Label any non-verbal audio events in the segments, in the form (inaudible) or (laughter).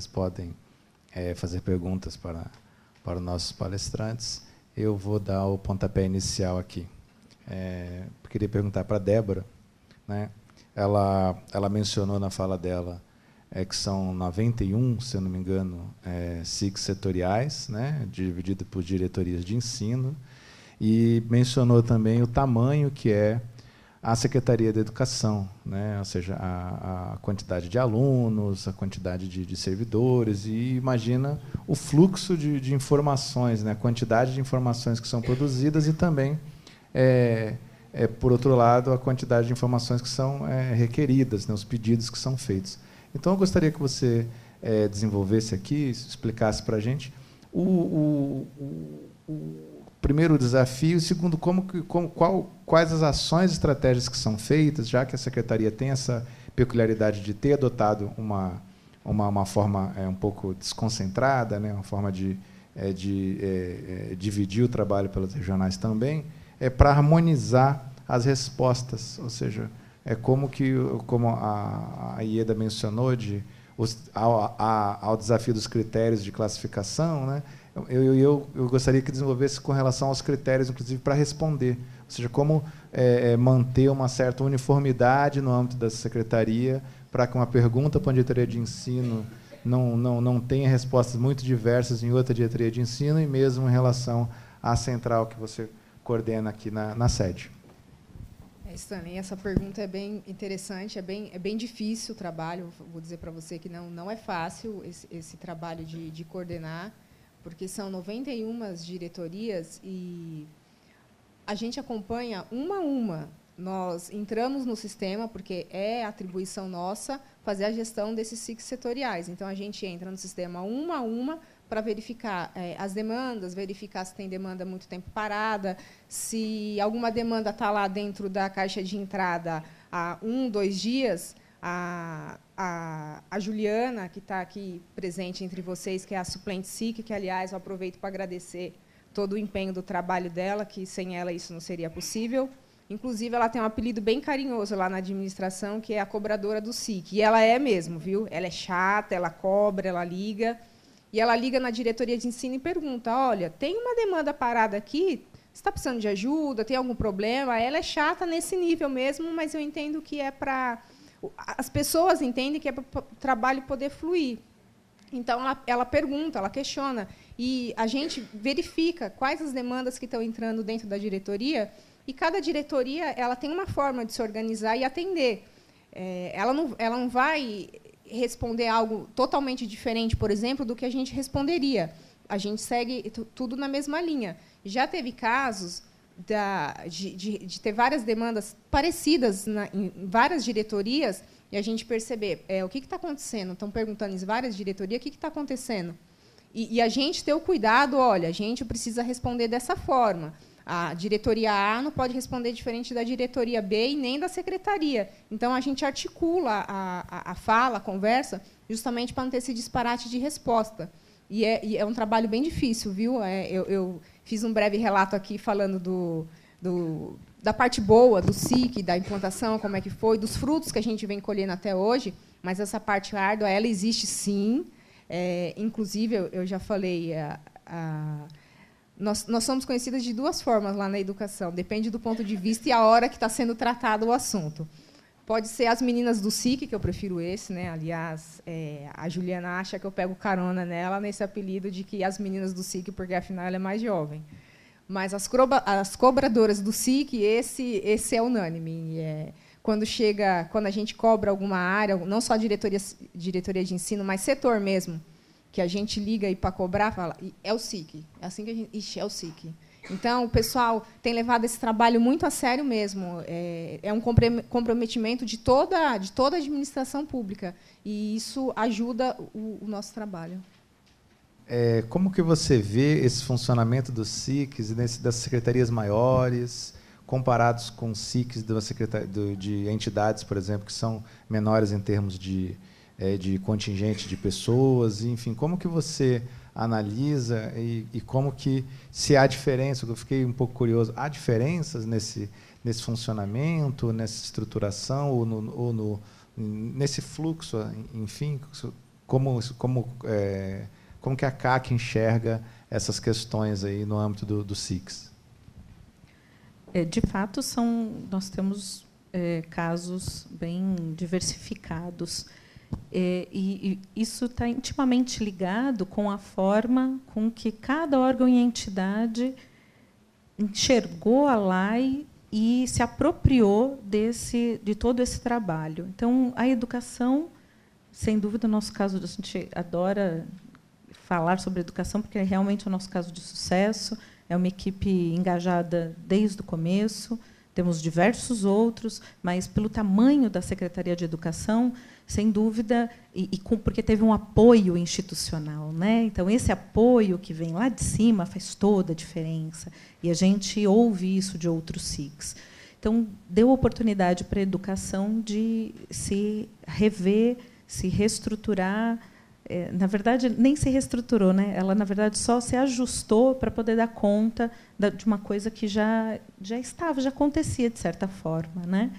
vocês podem é, fazer perguntas para, para os nossos palestrantes. Eu vou dar o pontapé inicial aqui. É, queria perguntar para a Débora. Né? Ela, ela mencionou na fala dela é, que são 91, se eu não me engano, é, SICs setoriais, né, dividido por diretorias de ensino, e mencionou também o tamanho que é a Secretaria da Educação, né? ou seja, a, a quantidade de alunos, a quantidade de, de, servidores, e imagina o fluxo de, de, informações, né? a quantidade de informações que são produzidas e também, é, é, por outro lado, a quantidade de informações que são é, requeridas, né? os pedidos que são feitos. Então, eu gostaria que você é, desenvolvesse aqui, explicasse para a gente o, o, o, o primeiro, desafio, segundo, como, como, qual, quais as ações e estratégias que são feitas, já que a secretaria tem essa peculiaridade de ter adotado uma, uma, uma forma é, um pouco desconcentrada, né, uma forma de, é, de é, é dividir o trabalho pelas regionais também, é para harmonizar as respostas, ou seja, é como que como a, a Ieda mencionou de os, ao, ao desafio dos critérios de classificação, né? Eu, eu, eu gostaria que desenvolvesse com relação aos critérios, inclusive, para responder. Ou seja, como é, é, manter uma certa uniformidade no âmbito da secretaria para que uma pergunta para uma diretoria de ensino não, não, não tenha respostas muito diversas em outra diretoria de ensino e mesmo em relação à central que você coordena aqui na, na sede. É, Stanley, essa pergunta é bem interessante, é bem, é bem difícil o trabalho. Vou dizer para você que não, não é fácil esse, esse trabalho de, de coordenar porque são 91 diretorias e a gente acompanha uma a uma. Nós entramos no sistema, porque é atribuição nossa fazer a gestão desses SICs setoriais. Então, a gente entra no sistema uma a uma para verificar é, as demandas, verificar se tem demanda muito tempo parada, se alguma demanda está lá dentro da caixa de entrada há um, dois dias, a, a, a Juliana, que está aqui presente entre vocês, que é a suplente SIC, que, aliás, eu aproveito para agradecer todo o empenho do trabalho dela, que sem ela isso não seria possível. Inclusive, ela tem um apelido bem carinhoso lá na administração, que é a cobradora do SIC. E ela é mesmo, viu? Ela é chata, ela cobra, ela liga. E ela liga na diretoria de ensino e pergunta: olha, tem uma demanda parada aqui, você está precisando de ajuda, tem algum problema? Ela é chata nesse nível mesmo, mas eu entendo que é para as pessoas entendem que é para o trabalho poder fluir. Então, ela, ela, pergunta, ela questiona, e a gente verifica quais as demandas que estão entrando dentro da diretoria, e cada diretoria ela tem uma forma de se organizar e atender. É, ela, não, ela não vai responder algo totalmente diferente, por exemplo, do que a gente responderia. A gente segue tudo na mesma linha. Já teve casos da, de, de, de, ter várias demandas parecidas na, em várias diretorias e a gente perceber é, o que está acontecendo. Estão perguntando em várias diretorias o que está acontecendo. E, e, a gente ter o cuidado, olha, a gente precisa responder dessa forma. A diretoria A não pode responder diferente da diretoria B e nem da secretaria. Então, a gente articula a, a, a fala, a conversa, justamente para não ter esse disparate de resposta. E é, e é um trabalho bem difícil, viu? É, eu, eu Fiz um breve relato aqui falando do, do, da parte boa do SIC, da implantação, como é que foi, dos frutos que a gente vem colhendo até hoje, mas essa parte árdua, ela existe sim. É, inclusive, eu, eu, já falei, a, a, nós, nós somos conhecidas de duas formas lá na educação, depende do ponto de vista e a hora que está sendo tratado o assunto. Pode ser as meninas do SIC, que eu prefiro esse, né? Aliás, é, a Juliana acha que eu pego carona nela nesse apelido de que as meninas do SIC, porque afinal ela é mais jovem. Mas as, as cobradoras do SIC, esse, esse é unânime. É, quando chega, quando a gente cobra alguma área, não só diretoria, diretoria de ensino, mas setor mesmo, que a gente liga aí para cobrar, fala, é o SIC. É assim que a gente, ixi, é o SIC. Então, o pessoal tem levado esse trabalho muito a sério mesmo. É, é um comprometimento de toda, de toda a administração pública. E isso ajuda o, o nosso trabalho. É, como que você vê esse funcionamento dos SICs e das secretarias maiores, comparados com SICs de, de entidades, por exemplo, que são menores em termos de, é, de contingente de pessoas? Enfim, como que você analisa e, e, como que se há diferença, eu fiquei um pouco curioso, há diferenças nesse nesse funcionamento, nessa estruturação ou no, ou no nesse fluxo, enfim, como, como, é, como que a CAC enxerga essas questões aí no âmbito do, do SIX? É, de fato, são, nós temos é, casos bem diversificados. É, e, isso está intimamente ligado com a forma com que cada órgão e entidade enxergou a lei e se apropriou desse, de todo esse trabalho. Então, a educação, sem dúvida, no nosso caso, a gente adora falar sobre educação, porque é realmente o nosso caso de sucesso. É uma equipe engajada desde o começo. Temos diversos outros, mas pelo tamanho da Secretaria de Educação, sem dúvida, e, e com, porque teve um apoio institucional. Né? Então, esse apoio que vem lá de cima faz toda a diferença. E a gente ouve isso de outros SICs. Então, deu oportunidade para a educação de se rever, se reestruturar. É, na verdade, nem se reestruturou, né? ela, na verdade, só se ajustou para poder dar conta de uma coisa que já, já estava, já acontecia, de certa forma. Né?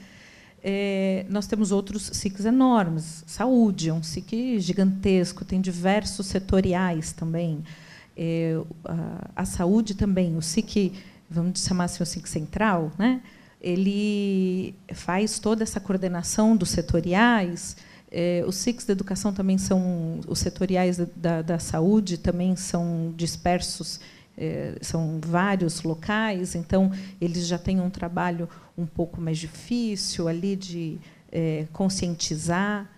É, nós temos outros SICs enormes. Saúde é um SIC gigantesco, tem diversos setoriais também. É, a, a, saúde também, o SIC, vamos chamar assim, o SIC central, né? ele faz toda essa coordenação dos setoriais. É, os SICs da educação também são, os setoriais da, da saúde também são dispersos, é, são vários locais, então eles já têm um trabalho um pouco mais difícil ali de é, conscientizar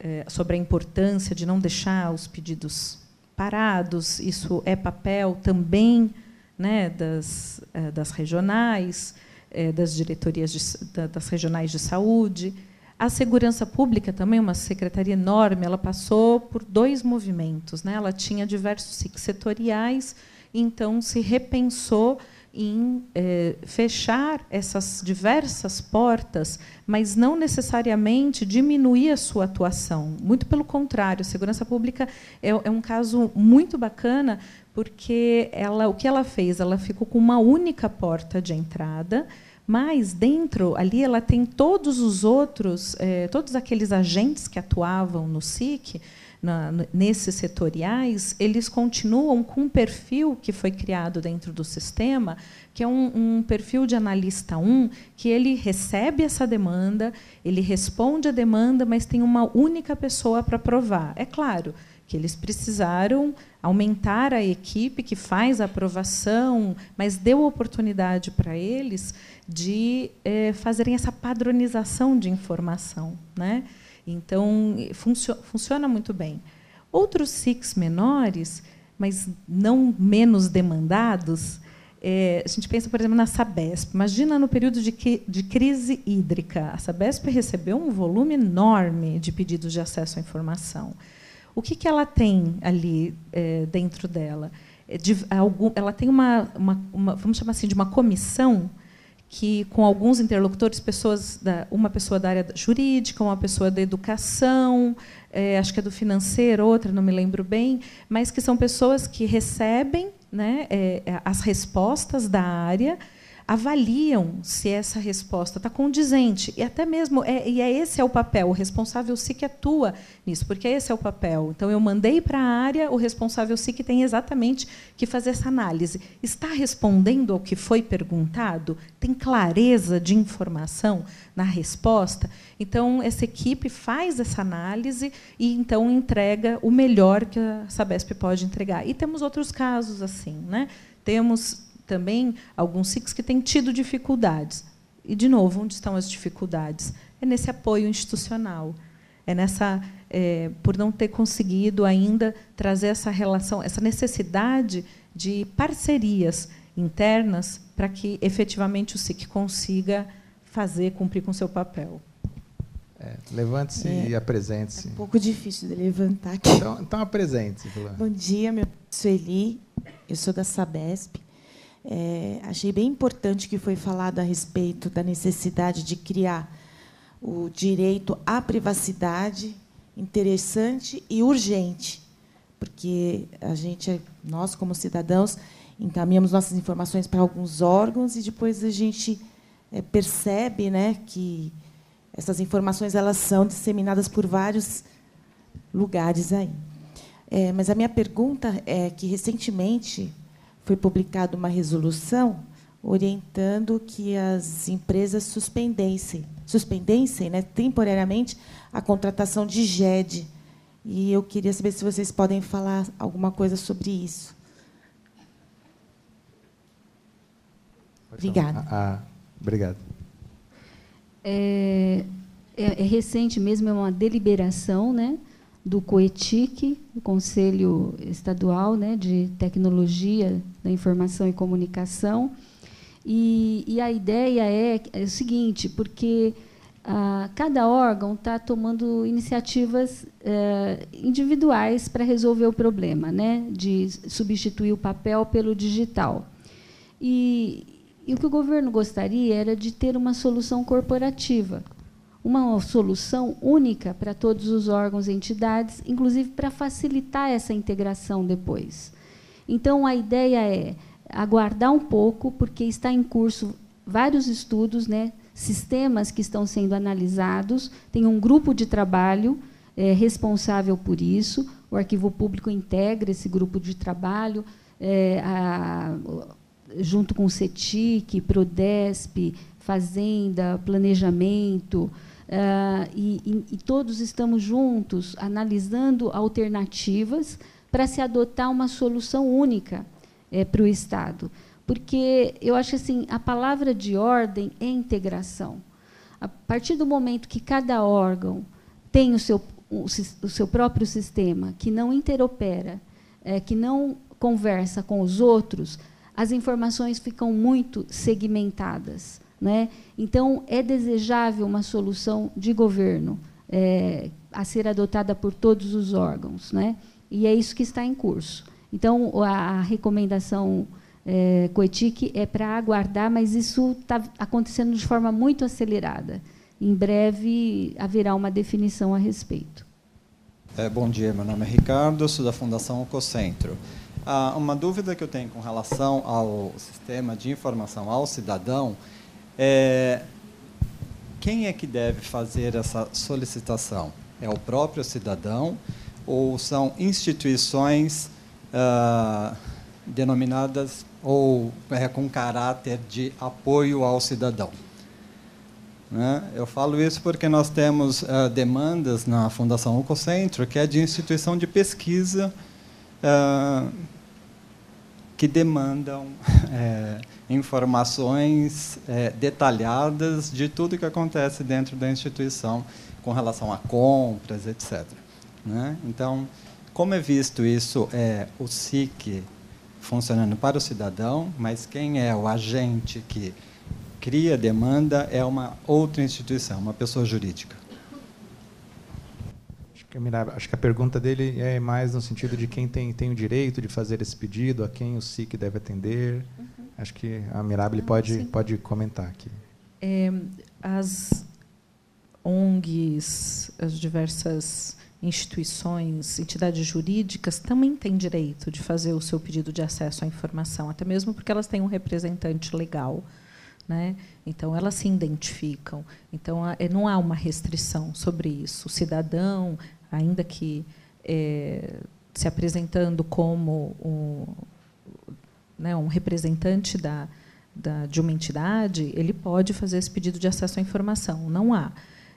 é, sobre a importância de não deixar os pedidos parados. Isso é papel também né, das, é, das regionais, é, das diretorias de, das regionais de saúde. A segurança pública também, uma secretaria enorme, ela passou por dois movimentos. Né? Ela tinha diversos setoriais, então se repensou em eh, fechar essas diversas portas, mas não necessariamente diminuir a sua atuação. Muito pelo contrário, segurança pública é, é um caso muito bacana, porque ela, o que ela fez? Ela ficou com uma única porta de entrada, mas dentro ali ela tem todos os outros, eh, todos aqueles agentes que atuavam no SIC, na, nesses setoriais, eles continuam com um perfil que foi criado dentro do sistema, que é um, um, perfil de analista 1, que ele recebe essa demanda, ele responde a demanda, mas tem uma única pessoa para provar. É claro que eles precisaram aumentar a equipe que faz a aprovação, mas deu oportunidade para eles de é, fazerem essa padronização de informação. Né? Então, funcio funciona muito bem. Outros SICs menores, mas não menos demandados, é, a gente pensa, por exemplo, na Sabesp. Imagina no período de, de crise hídrica. A Sabesp recebeu um volume enorme de pedidos de acesso à informação. O que, que ela tem ali é, dentro dela? É de, algum, ela tem uma, uma, uma, vamos chamar assim, de uma comissão que com alguns interlocutores, pessoas da, uma pessoa da área jurídica, uma pessoa da educação, é, acho que é do financeiro, outra, não me lembro bem, mas que são pessoas que recebem né, é, as respostas da área avaliam se essa resposta está condizente. E até mesmo, é, e é esse é o papel, o responsável SIC atua nisso, porque esse é o papel. Então, eu mandei para a área, o responsável SIC tem exatamente que fazer essa análise. Está respondendo ao que foi perguntado? Tem clareza de informação na resposta? Então, essa equipe faz essa análise e, então, entrega o melhor que a Sabesp pode entregar. E temos outros casos assim. Né? Temos também alguns SICs que têm tido dificuldades. E, de novo, onde estão as dificuldades? É nesse apoio institucional. É nessa, é, por não ter conseguido ainda trazer essa relação, essa necessidade de parcerias internas para que efetivamente o SIC consiga fazer, cumprir com seu papel. É, Levante-se é, e apresente-se. É um pouco difícil de levantar aqui. Então, então apresente-se. Bom dia, meu nome é Sueli, eu sou da Sabesp. É, achei bem importante que foi falado a respeito da necessidade de criar o direito à privacidade interessante e urgente, porque a gente, nós como cidadãos, encaminhamos nossas informações para alguns órgãos e depois a gente é, percebe, né, que essas informações elas são disseminadas por vários lugares aí. É, mas a minha pergunta é que recentemente foi publicada uma resolução orientando que as empresas suspendessem, suspendessem né, temporariamente a contratação de GED. E eu queria saber se vocês podem falar alguma coisa sobre isso. Obrigada. Ah, obrigado. É, é, é, recente mesmo, é uma deliberação né, do COETIC, o Conselho Estadual né, de Tecnologia da Informação e Comunicação. E, e a ideia é, é o seguinte, porque ah, cada órgão está tomando iniciativas eh, individuais para resolver o problema, né, de substituir o papel pelo digital. E, e o que o governo gostaria era de ter uma solução corporativa, uma solução única para todos os órgãos e entidades, inclusive para facilitar essa integração depois. Então, a ideia é aguardar um pouco, porque está em curso vários estudos, né, sistemas que estão sendo analisados, tem um grupo de trabalho é, responsável por isso, o Arquivo Público integra esse grupo de trabalho, é, a, junto com o CETIC, PRODESP, Fazenda, Planejamento, uh, e, e, e todos estamos juntos analisando alternativas para se adotar uma solução única é, para o Estado. Porque eu acho assim, a palavra de ordem é integração. A partir do momento que cada órgão tem o seu, o, o seu próprio sistema, que não interopera, é, que não conversa com os outros, as informações ficam muito segmentadas. Né? Então, é desejável uma solução de governo é, a ser adotada por todos os órgãos. Né? E é isso que está em curso. Então, a, recomendação é, Coetic é para aguardar, mas isso está acontecendo de forma muito acelerada. Em breve haverá uma definição a respeito. É, bom dia, meu nome é Ricardo, sou da Fundação Ococentro. Ah, uma dúvida que eu tenho com relação ao sistema de informação ao cidadão é quem é que deve fazer essa solicitação? É o próprio cidadão ou são instituições ah, denominadas ou é, com caráter de apoio ao cidadão? Né? Eu falo isso porque nós temos uh, demandas na Fundação Ococentro, que é de instituição de pesquisa uh, que demandam (laughs) é, informações é, detalhadas de tudo que acontece dentro da instituição com relação a compras, etc. Né? Então, como é visto isso, é o SIC funcionando para o cidadão, mas quem é o agente que cria demanda é uma outra instituição, uma pessoa jurídica. Acho que a pergunta dele é mais no sentido de quem tem, tem o direito de fazer esse pedido, a quem o SIC deve atender. Uhum. Acho que a Mirabile ah, pode, pode comentar aqui. É, as ONGs, as diversas instituições, entidades jurídicas também têm direito de fazer o seu pedido de acesso à informação, até mesmo porque elas têm um representante legal. Né? Então, elas se identificam. Então, não há uma restrição sobre isso. O cidadão, ainda que é, se apresentando como um, né, um representante da, da, de uma entidade, ele pode fazer esse pedido de acesso à informação. Não há.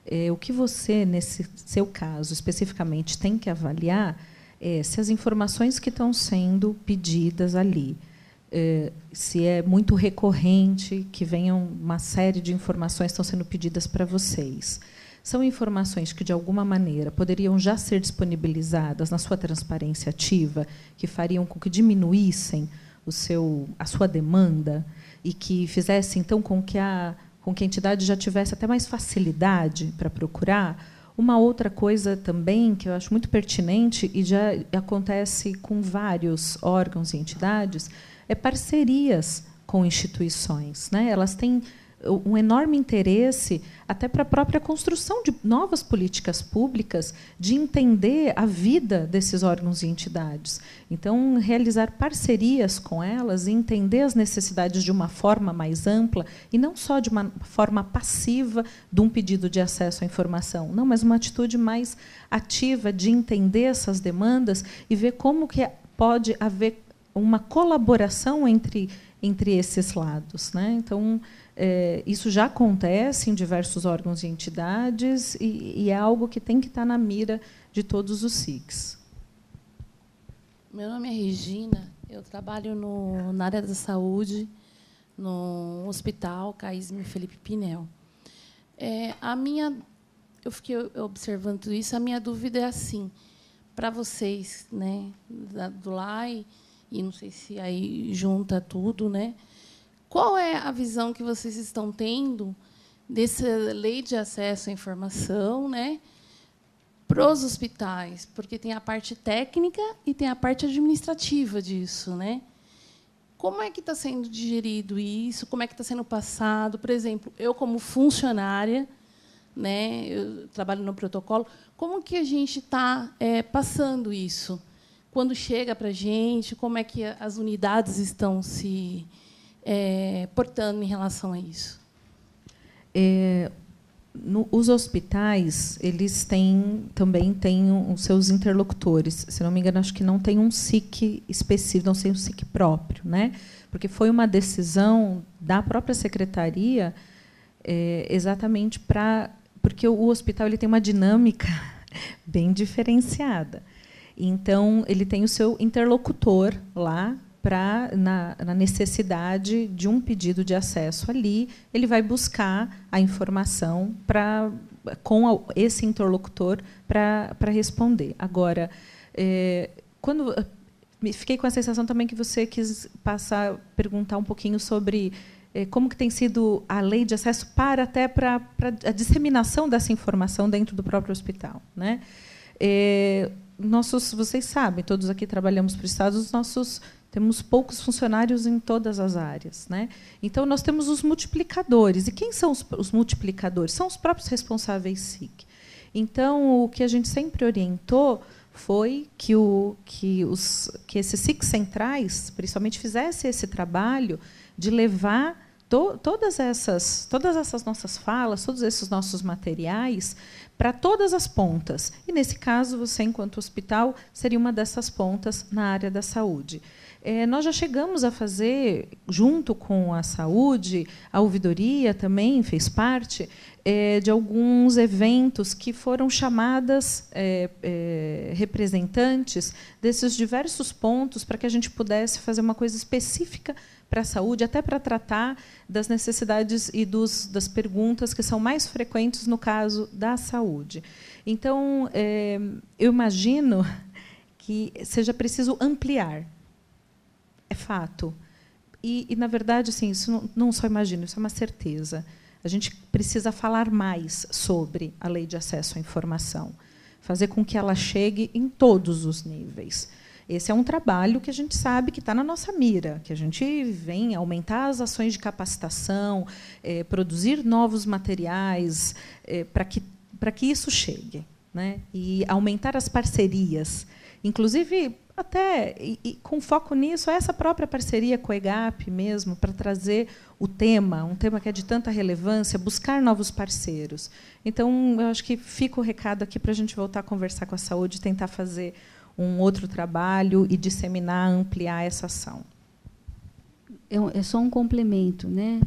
É, o que você, nesse seu caso especificamente, tem que avaliar é se as informações que estão sendo pedidas ali, é, se é muito recorrente que venham uma série de informações que estão sendo pedidas para vocês são informações que, de alguma maneira, poderiam já ser disponibilizadas na sua transparência ativa, que fariam com que diminuíssem o seu, a sua demanda e que fizessem, então, com que a, com que a entidade já tivesse até mais facilidade para procurar. Uma outra coisa também que eu acho muito pertinente e já acontece com vários órgãos e entidades é parcerias com instituições. Né? Elas têm um enorme interesse até para a própria construção de novas políticas públicas, de entender a vida desses órgãos e entidades. Então, realizar parcerias com elas e entender as necessidades de uma forma mais ampla e não só de uma forma passiva de um pedido de acesso à informação, não, mas uma atitude mais ativa de entender essas demandas e ver como que pode haver uma colaboração entre entre esses lados, né? Então, é, isso já acontece em diversos órgãos e entidades e, e, é algo que tem que estar na mira de todos os SICs. Meu nome é Regina, eu trabalho no, na área da saúde, no Hospital Caísme Felipe Pinel. É, a minha, eu fiquei observando isso, a minha dúvida é assim, para vocês, né, do LAI, e não sei se aí junta tudo, né? Qual é a visão que vocês estão tendo dessa lei de acesso à informação, né, para os hospitais? Porque tem a parte técnica e tem a parte administrativa disso, né? Como é que está sendo digerido isso? Como é que está sendo passado? Por exemplo, eu como funcionária, né, eu trabalho no protocolo, como que a gente está é, passando isso? Quando chega para a gente, como é que as unidades estão se é, portando em relação a isso? É, no, os hospitais eles têm também têm os seus interlocutores. Se não me engano, acho que não tem um SIC específico, não tem um SIC próprio, né? Porque foi uma decisão da própria secretaria é, exatamente para porque o, hospital ele tem uma dinâmica (laughs) bem diferenciada. Então ele tem o seu interlocutor lá na, na, necessidade de um pedido de acesso ali, ele vai buscar a informação para com esse interlocutor para responder. Agora, é, quando fiquei com a sensação também que você quis passar perguntar um pouquinho sobre é, como que tem sido a lei de acesso para até para, para a disseminação dessa informação dentro do próprio hospital, né? É, nossos, vocês sabem, todos aqui trabalhamos para o Estado, os nossos temos poucos funcionários em todas as áreas. Né? Então, nós temos os multiplicadores. E quem são os, os multiplicadores? São os próprios responsáveis SIC. Então, o que a gente sempre orientou foi que, o, que, os, que esses SIC centrais, principalmente, fizessem esse trabalho de levar to, todas, essas, todas essas nossas falas, todos esses nossos materiais para todas as pontas. E, nesse caso, você, enquanto hospital, seria uma dessas pontas na área da saúde. É, nós já chegamos a fazer, junto com a saúde, a ouvidoria também fez parte é, de alguns eventos que foram chamadas é, é representantes desses diversos pontos para que a gente pudesse fazer uma coisa específica para a saúde, até para tratar das necessidades e dos, das perguntas que são mais frequentes no caso da saúde. Então, é, eu imagino que seja preciso ampliar é fato. E, e, na verdade, assim, isso não, não só imagino, isso é uma certeza. A gente precisa falar mais sobre a lei de acesso à informação, fazer com que ela chegue em todos os níveis. Esse é um trabalho que a gente sabe que está na nossa mira, que a gente vem aumentar as ações de capacitação, é, produzir novos materiais é, para que, que isso chegue. Né? E aumentar as parcerias. Inclusive, até e, e, com foco nisso, essa própria parceria com a EGAP mesmo, para trazer o tema, um tema que é de tanta relevância, buscar novos parceiros. Então, eu acho que fica o recado aqui para a gente voltar a conversar com a saúde, tentar fazer um outro trabalho e disseminar, ampliar essa ação. É, é só um complemento, né?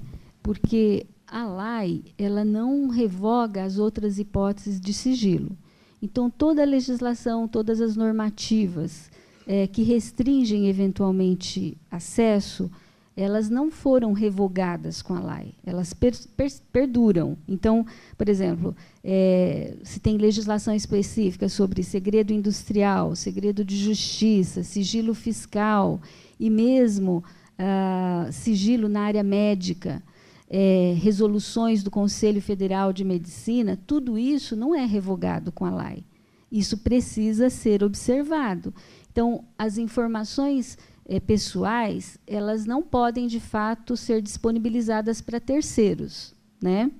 porque a LAI ela não revoga as outras hipóteses de sigilo. Então, toda a legislação, todas as normativas é, que restringem eventualmente acesso, elas não foram revogadas com a lei, elas per, per, perduram. Então, por exemplo, é, se tem legislação específica sobre segredo industrial, segredo de justiça, sigilo fiscal e mesmo ah, sigilo na área médica, é, resoluções do Conselho Federal de Medicina, tudo isso não é revogado com a lei. Isso precisa ser observado. Então, as informações é, pessoais, elas não podem, de fato, ser disponibilizadas para terceiros, né?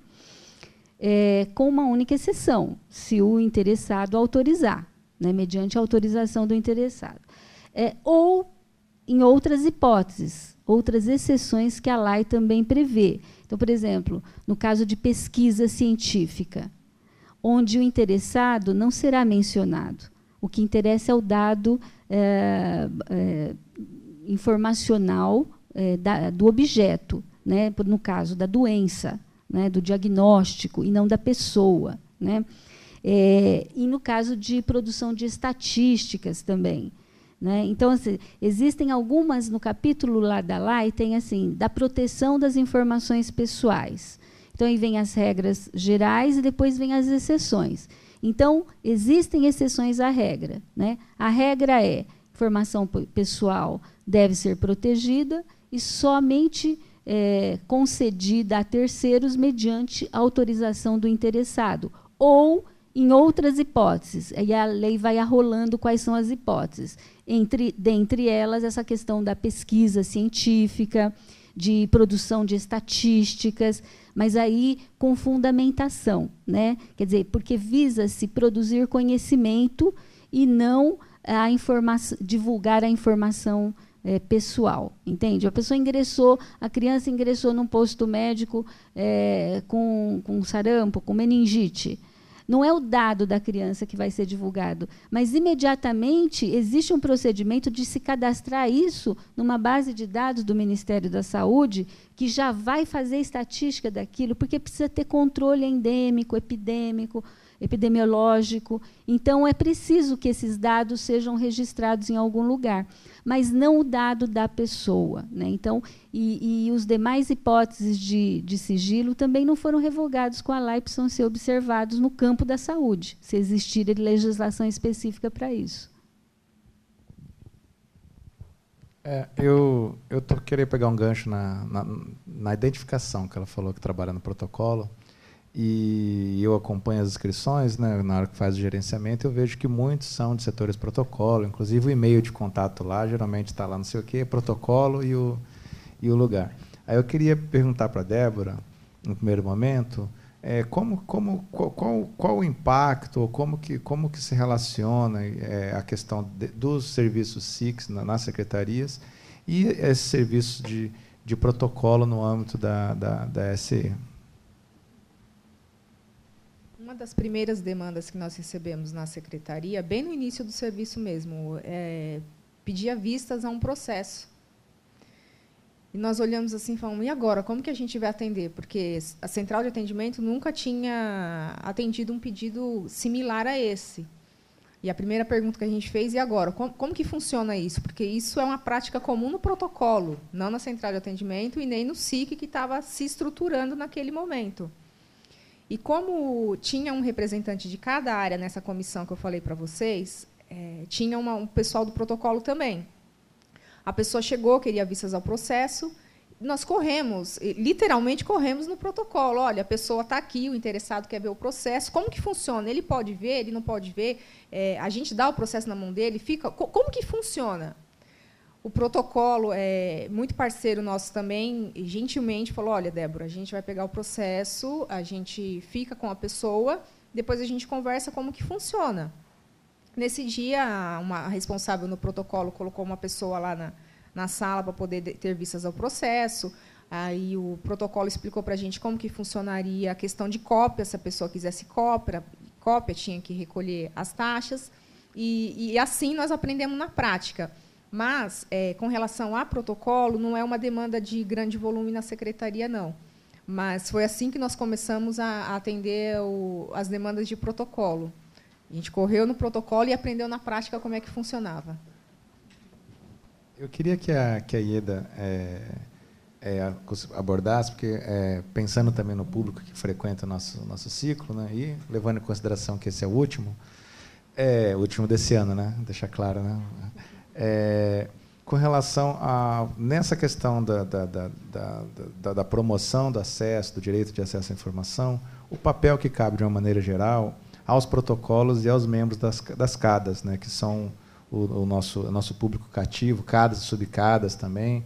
É, com uma única exceção, se o interessado autorizar, né, mediante autorização do interessado. É, ou em outras hipóteses, outras exceções que a lei também prevê. Então, por exemplo, no caso de pesquisa científica, onde o interessado não será mencionado. O que interessa é o dado é, é, informacional é, da, do objeto, né, no caso da doença, né, do diagnóstico, e não da pessoa. Né? E no caso de produção de estatísticas também. Né? Então, assim, existem algumas, no capítulo lá da lei, tem assim, da proteção das informações pessoais. Então, aí vem as regras gerais e depois vem as exceções. Então, existem exceções à regra. Né? A regra é informação pessoal deve ser protegida e somente é, concedida a terceiros mediante autorização do interessado ou em outras hipóteses. Aí a lei vai arrolando quais são as hipóteses. Entre, dentre elas, essa questão da pesquisa científica, de produção de estatísticas, mas aí com fundamentação, né? Quer dizer, porque visa-se produzir conhecimento e não a informação, divulgar a informação é, pessoal, entende? A pessoa ingressou, a criança ingressou num posto médico é, com, com sarampo, com meningite. Não é o dado da criança que vai ser divulgado, mas imediatamente existe um procedimento de se cadastrar isso numa base de dados do Ministério da Saúde, que já vai fazer estatística daquilo, porque precisa ter controle endêmico, epidêmico, epidemiológico. Então, é preciso que esses dados sejam registrados em algum lugar, mas não o dado da pessoa. Né? Então, e, e, os demais hipóteses de, de, sigilo também não foram revogados com a lei, precisam ser observados no campo da saúde, se existir legislação específica para isso. É, eu eu tô querendo pegar um gancho na, na, na identificação que ela falou que trabalha no protocolo e eu acompanho as inscrições, né, na hora que faz o gerenciamento, eu vejo que muitos são de setores protocolo, inclusive o e-mail de contato lá, geralmente está lá não sei o quê, protocolo e o, e o lugar. Aí eu queria perguntar para a Débora, no primeiro momento, é, como, como, qual, qual, qual, o impacto, ou como que, como que se relaciona é, a questão de, dos serviços SICs na, nas secretarias e esse serviço de, de protocolo no âmbito da, da, da SE? Das primeiras demandas que nós recebemos na secretaria, bem no início do serviço mesmo, é pedir vistas a um processo. E nós olhamos assim e falamos, e agora, como que a gente vai atender? Porque a central de atendimento nunca tinha atendido um pedido similar a esse. E a primeira pergunta que a gente fez, e agora? Como, como, que funciona isso? Porque isso é uma prática comum no protocolo, não na central de atendimento e nem no SIC que estava se estruturando naquele momento. E como tinha um representante de cada área nessa comissão que eu falei para vocês, é, tinha uma, um pessoal do protocolo também. A pessoa chegou, queria vistas ao processo, nós corremos, literalmente corremos no protocolo. Olha, a pessoa está aqui, o interessado quer ver o processo. Como que funciona? Ele pode ver, ele não pode ver. É, a gente dá o processo na mão dele, fica. Como que funciona? O protocolo é muito parceiro nosso também, gentilmente falou: olha, Débora, a gente vai pegar o processo, a gente fica com a pessoa, depois a gente conversa como que funciona. Nesse dia, uma responsável no protocolo colocou uma pessoa lá na, na sala para poder ter vistas ao processo. Aí o protocolo explicou para a gente como que funcionaria a questão de cópia, se a pessoa quisesse cópia, cópia tinha que recolher as taxas. E, e assim nós aprendemos na prática. Mas, é, com relação a protocolo, não é uma demanda de grande volume na secretaria, não. Mas foi assim que nós começamos a, atender o, as demandas de protocolo. A gente correu no protocolo e aprendeu na prática como é que funcionava. Eu queria que a, que a Ieda é, é, abordasse, porque é, pensando também no público que frequenta o nosso, nosso ciclo, né, e levando em consideração que esse é o último, é o último desse ano, né, deixar claro, né, é, com relação a nessa questão da, da, da, da, promoção do acesso, do direito de acesso à informação, o papel que cabe de uma maneira geral aos protocolos e aos membros das, das CADAS, né, que são o, o nosso, o nosso público cativo, cadas e subcadas também.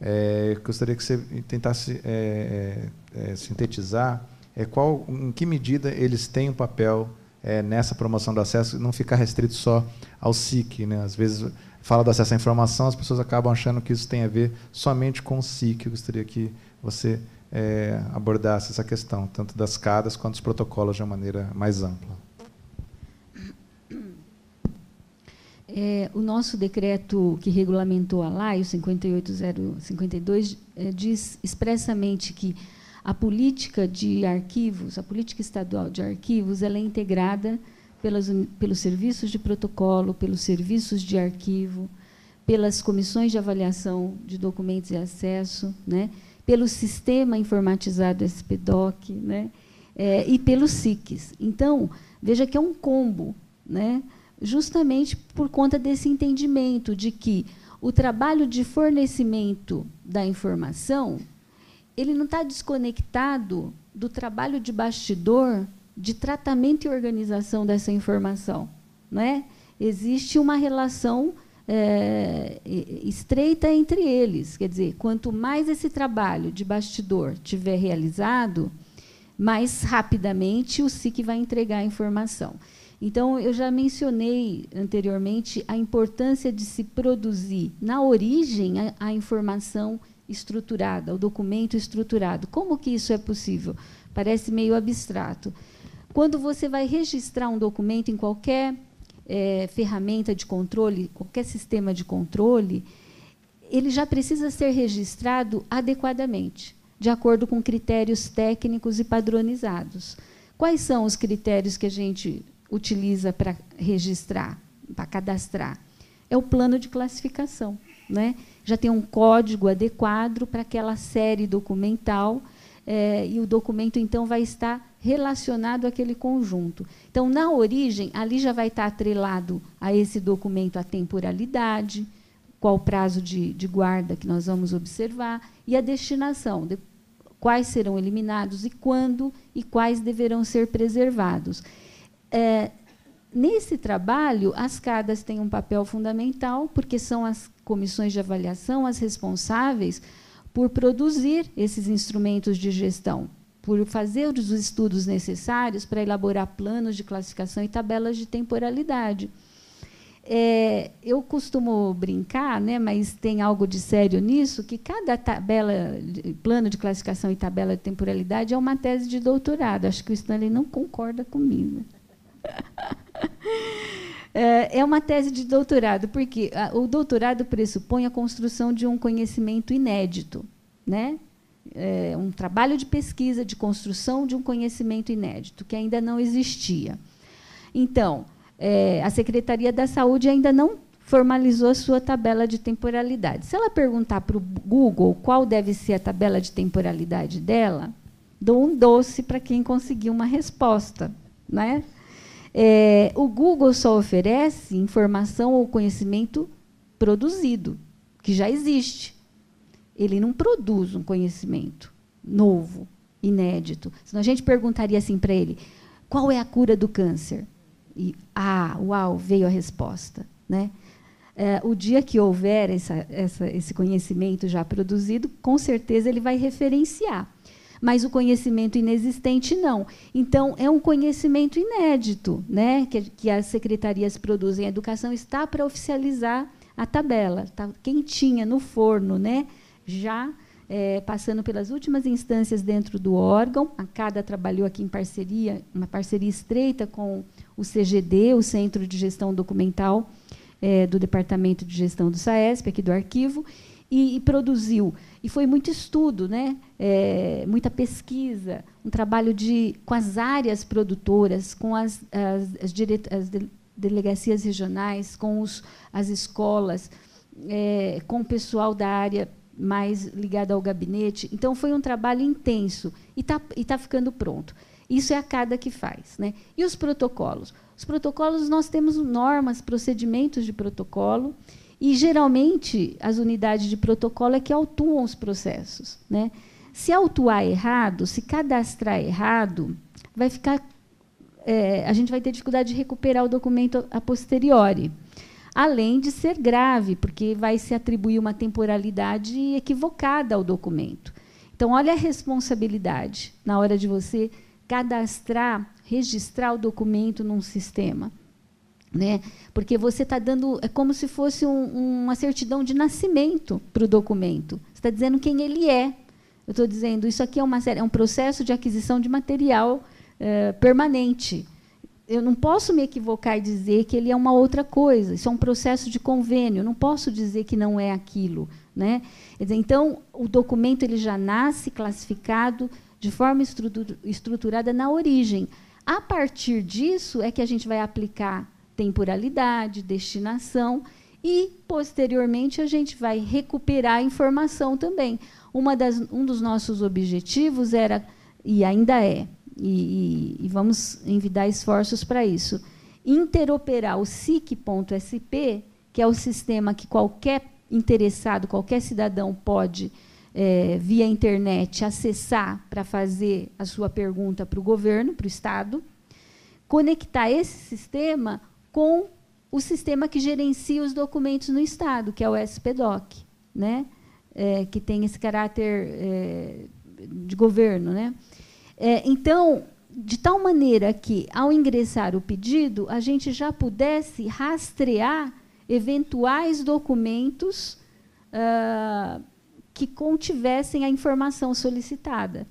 É, gostaria que você tentasse é, é, é, sintetizar é, qual, em que medida eles têm um papel é, nessa promoção do acesso, não ficar restrito só ao SIC. Né? Às vezes, fala do acesso à informação, as pessoas acabam achando que isso tem a ver somente com o SIC. Eu gostaria que você é, abordasse essa questão, tanto das CADAS quanto dos protocolos de uma maneira mais ampla. É, o nosso decreto que regulamentou a LAI, o 58052, é, diz expressamente que a política de arquivos, a política estadual de arquivos, ela é integrada pelas, pelos serviços de protocolo, pelos serviços de arquivo, pelas comissões de avaliação de documentos e acesso, né, pelo sistema informatizado SPDOC, né, é, e pelos SICs. Então, veja que é um combo, né, justamente por conta desse entendimento de que o trabalho de fornecimento da informação ele não está desconectado do trabalho de bastidor de tratamento e organização dessa informação. Não é? Existe uma relação é, estreita entre eles. Quer dizer, quanto mais esse trabalho de bastidor tiver realizado, mais rapidamente o SIC vai entregar a informação. Então, eu já mencionei anteriormente a importância de se produzir, na origem, a, a informação estruturada, o documento estruturado. Como que isso é possível? Parece meio abstrato. Quando você vai registrar um documento em qualquer é, ferramenta de controle, qualquer sistema de controle, ele já precisa ser registrado adequadamente, de acordo com critérios técnicos e padronizados. Quais são os critérios que a gente utiliza para registrar, para cadastrar? É o plano de classificação. Né? já tem um código adequado para aquela série documental, é, e o documento, então, vai estar relacionado àquele conjunto. Então, na origem, ali já vai estar atrelado a esse documento a temporalidade, qual o prazo de, de guarda que nós vamos observar, e a destinação, de, quais serão eliminados e quando, e quais deverão ser preservados. É, nesse trabalho, as CADAS têm um papel fundamental, porque são as comissões de avaliação as responsáveis por produzir esses instrumentos de gestão, por fazer os estudos necessários para elaborar planos de classificação e tabelas de temporalidade. É, eu costumo brincar, né, mas tem algo de sério nisso, que cada tabela, plano de classificação e tabela de temporalidade é uma tese de doutorado. Acho que o Stanley não concorda comigo. (laughs) É, é uma tese de doutorado, porque o doutorado pressupõe a construção de um conhecimento inédito, né? É um trabalho de pesquisa, de construção de um conhecimento inédito, que ainda não existia. Então, é, a Secretaria da Saúde ainda não formalizou a sua tabela de temporalidade. Se ela perguntar para o Google qual deve ser a tabela de temporalidade dela, dou um doce para quem conseguir uma resposta. Né? É, o Google só oferece informação ou conhecimento produzido, que já existe. Ele não produz um conhecimento novo, inédito. Se a gente perguntaria assim para ele, qual é a cura do câncer? E, ah, uau, veio a resposta. Né? É, o dia que houver essa, essa, esse conhecimento já produzido, com certeza ele vai referenciar mas o conhecimento inexistente não. Então, é um conhecimento inédito né, que, que as secretarias produzem. A educação está para oficializar a tabela, está quentinha no forno, né, já é, passando pelas últimas instâncias dentro do órgão. A CADA trabalhou aqui em parceria, uma parceria estreita com o CGD, o Centro de Gestão Documental é, do Departamento de Gestão do SAESP, aqui do arquivo, e, e produziu. E foi muito estudo, né? É, muita pesquisa, um trabalho de, com as áreas produtoras, com as, as, as, as delegacias regionais, com os, as escolas, é, com o pessoal da área mais ligada ao gabinete. Então, foi um trabalho intenso e está e tá ficando pronto. Isso é a cada que faz. Né? E os protocolos? Os protocolos, nós temos normas, procedimentos de protocolo, e, geralmente, as unidades de protocolo é que autuam os processos. Né? Se autuar errado, se cadastrar errado, vai ficar, é, a gente vai ter dificuldade de recuperar o documento a posteriori. além de ser grave, porque vai se atribuir uma temporalidade equivocada ao documento. Então, olha a responsabilidade na hora de você cadastrar, registrar o documento num sistema. Né? Porque você está dando. É como se fosse um, uma certidão de nascimento para o documento. Você está dizendo quem ele é. Eu estou dizendo, isso aqui é, uma, é um processo de aquisição de material é, permanente eu não posso me equivocar e dizer que ele é uma outra coisa. Isso é um processo de convênio. Eu não posso dizer que não é aquilo, né? Então, o documento ele já nasce classificado de forma estruturada na origem. A partir disso é que a gente vai aplicar temporalidade, destinação e posteriormente a gente vai recuperar a informação também. Uma das, um dos nossos objetivos era e ainda é e, e, e vamos envidar esforços para isso. Interoperar o SIC.sp, que é o sistema que qualquer interessado, qualquer cidadão pode, é, via internet, acessar para fazer a sua pergunta para o governo, para o Estado, conectar esse sistema com o sistema que gerencia os documentos no Estado, que é o SPDOC, né? É, que tem esse caráter é, de governo. Né? É, então, de tal maneira que, ao ingressar o pedido, a gente já pudesse rastrear eventuais documentos uh, que contivessem a informação solicitada.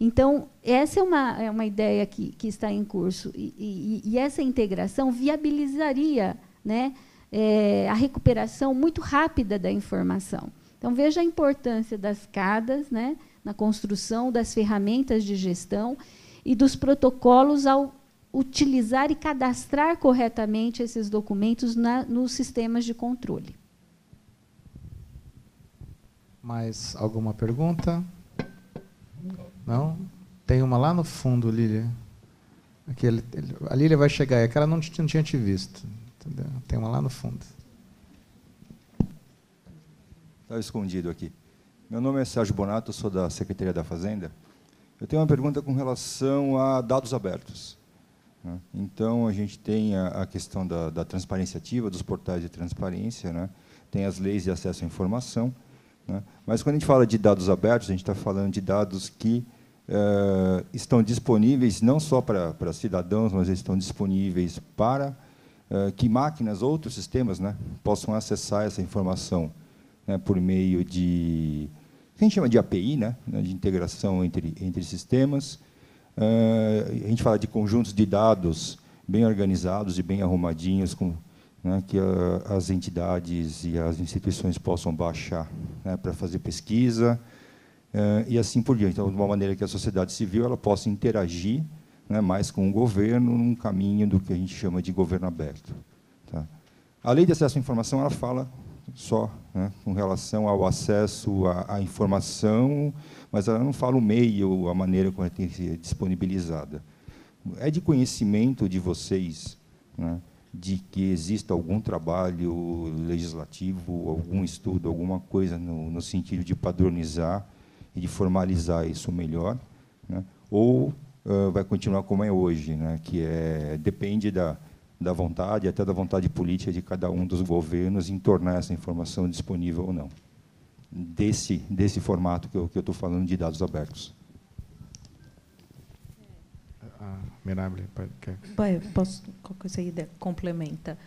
Então, essa é uma, é uma ideia que, que está em curso. E, e, e essa integração viabilizaria né, é, a recuperação muito rápida da informação. Então, veja a importância das CADAS, né, na construção das ferramentas de gestão e dos protocolos ao utilizar e cadastrar corretamente esses documentos na, nos sistemas de controle. Mais alguma pergunta? Não? Tem uma lá no fundo, Lília. Aquele, a Lília vai chegar, é que ela não, não tinha te visto. Entendeu? Tem uma lá no fundo. Estava escondido aqui. Meu nome é Sérgio Bonato, sou da Secretaria da Fazenda. Eu tenho uma pergunta com relação a dados abertos. Né? Então, a gente tem a, questão da, da, transparência ativa, dos portais de transparência, né? tem as leis de acesso à informação. Né? Mas, quando a gente fala de dados abertos, a gente está falando de dados que uh, estão disponíveis não só para, para cidadãos, mas estão disponíveis para uh, que máquinas, outros sistemas, né, possam acessar essa informação né, por meio de a gente chama de API, né, né, de integração entre, entre sistemas. Uh, a gente fala de conjuntos de dados bem organizados e bem arrumadinhos, com, né, que as entidades e as instituições possam baixar né, para fazer pesquisa uh, e assim por diante. Então, de uma maneira que a sociedade civil ela possa interagir né, mais com o governo num caminho do que a gente chama de governo aberto. Tá? A lei de acesso à informação ela fala só né, com relação ao acesso à, à, informação, mas ela não fala o meio, a maneira como ela tem que ser disponibilizada. É de conhecimento de vocês né, de que exista algum trabalho legislativo, algum estudo, alguma coisa no, no sentido de padronizar e de formalizar isso melhor, né, ou uh, vai continuar como é hoje, né, que é depende da da vontade, até da vontade política de cada um dos governos em tornar essa informação disponível ou não. Desse, desse formato que eu estou falando de dados abertos. Ah, Mirable, posso, qualquer coisa aí complementa.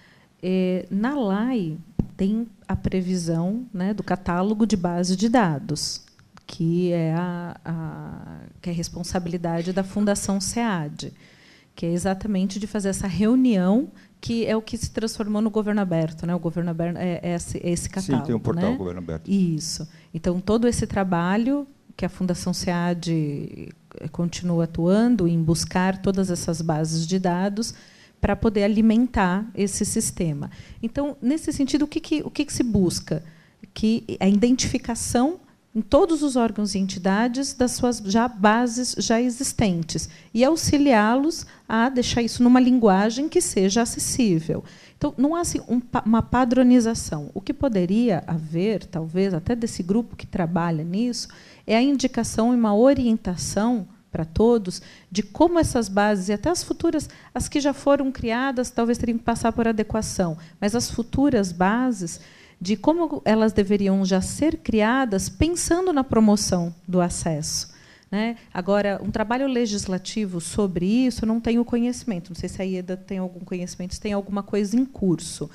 É, na LAI tem a previsão né, do catálogo de base de dados, que é a, a, que é a responsabilidade da Fundação SEAD que é exatamente de fazer essa reunião que é o que se transformou no governo aberto, né? O governo aberto é, é esse, é esse catálogo. Sim, tem um portal né? governo aberto. Isso. Então todo esse trabalho que a Fundação SEAD eh, continua atuando em buscar todas essas bases de dados para poder alimentar esse sistema. Então, nesse sentido, o que, que o que, que se busca? Que a identificação em todos os órgãos e entidades das suas já bases já existentes e auxiliá-los a deixar isso numa linguagem que seja acessível. Então, não há assim, um, uma padronização. O que poderia haver, talvez, até desse grupo que trabalha nisso, é a indicação e uma orientação para todos de como essas bases e até as futuras, as que já foram criadas, talvez teriam que passar por adequação, mas as futuras bases de como elas deveriam já ser criadas pensando na promoção do acesso. Né? Agora, um trabalho legislativo sobre isso, eu não tenho conhecimento. Não sei se a IEDA tem algum conhecimento, se tem alguma coisa em curso.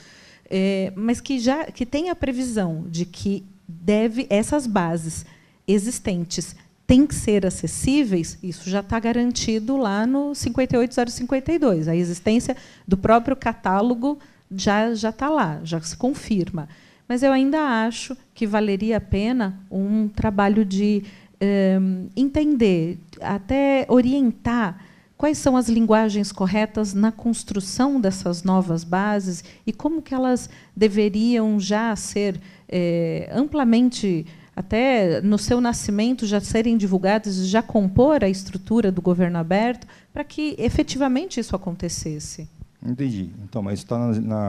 É, mas que já que tem a previsão de que deve essas bases existentes têm que ser acessíveis, isso já está garantido lá no 58052. A existência do próprio catálogo já já está lá, já se confirma. Mas eu ainda acho que valeria a pena um trabalho de eh, entender, até orientar quais são as linguagens corretas na construção dessas novas bases e como que elas deveriam já ser eh, amplamente até no seu nascimento já serem divulgadas já compor a estrutura do governo aberto para que efetivamente isso acontecesse. Entendi. Então, mas está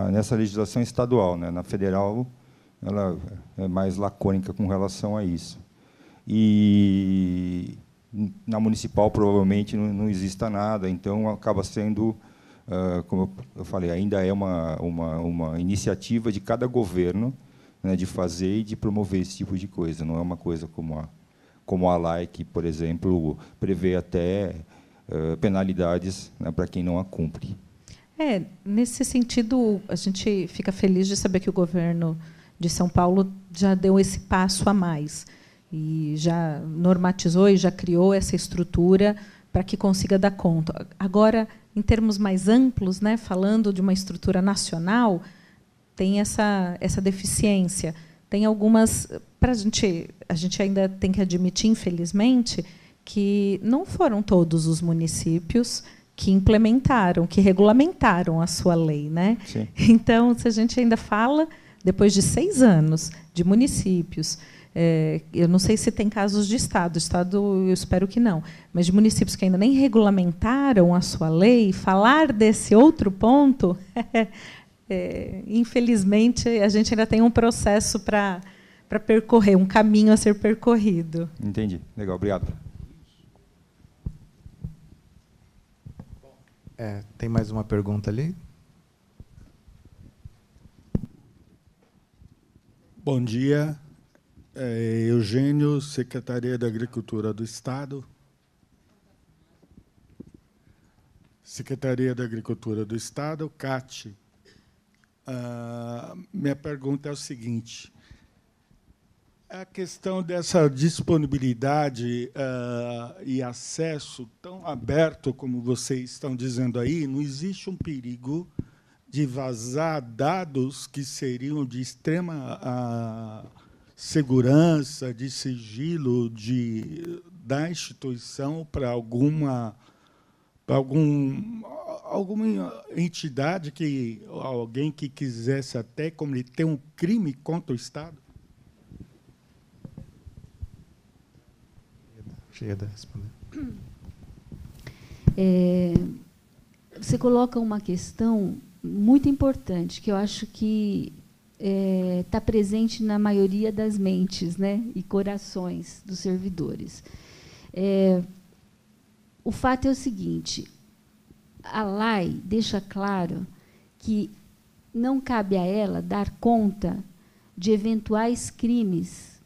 nessa legislação estadual, né? Na federal ela é mais lacônica com relação a isso. E na municipal provavelmente não, não exista nada, então acaba sendo, uh, como eu falei, ainda é uma, uma, uma iniciativa de cada governo né, de fazer e de promover esse tipo de coisa. Não é uma coisa como a, como a LAI, por exemplo, prevê até uh, penalidades né, para quem não a cumpre. É, nesse sentido, a gente fica feliz de saber que o governo de São Paulo já deu esse passo a mais e já normatizou e já criou essa estrutura para que consiga dar conta. Agora, em termos mais amplos, né, falando de uma estrutura nacional, tem essa essa deficiência. Tem algumas para a gente a gente ainda tem que admitir, infelizmente, que não foram todos os municípios que implementaram, que regulamentaram a sua lei, né? Sim. Então, se a gente ainda fala depois de seis anos de municípios, é, eu não sei se tem casos de Estado, Estado eu espero que não, mas de municípios que ainda nem regulamentaram a sua lei, falar desse outro ponto, (laughs) é, infelizmente, a gente ainda tem um processo para para percorrer, um caminho a ser percorrido. Entendi. Legal, obrigado. É, tem mais uma pergunta ali? Bom dia. É, Eugênio, Secretaria da Agricultura do Estado. Secretaria da Agricultura do Estado, CAT. Ah, minha pergunta é o seguinte: a questão dessa disponibilidade uh, e acesso tão aberto como vocês estão dizendo aí, não existe um perigo de vazar dados que seriam de extrema uh, segurança, de sigilo de, da instituição para alguma para algum alguma entidade que alguém que quisesse até cometer um crime contra o Estado? Chega responder. É, você coloca uma questão muito importante que eu acho que está é, tá presente na maioria das mentes né, e corações dos servidores. É, o fato é o seguinte: a lei deixa claro que não cabe a ela dar conta de eventuais crimes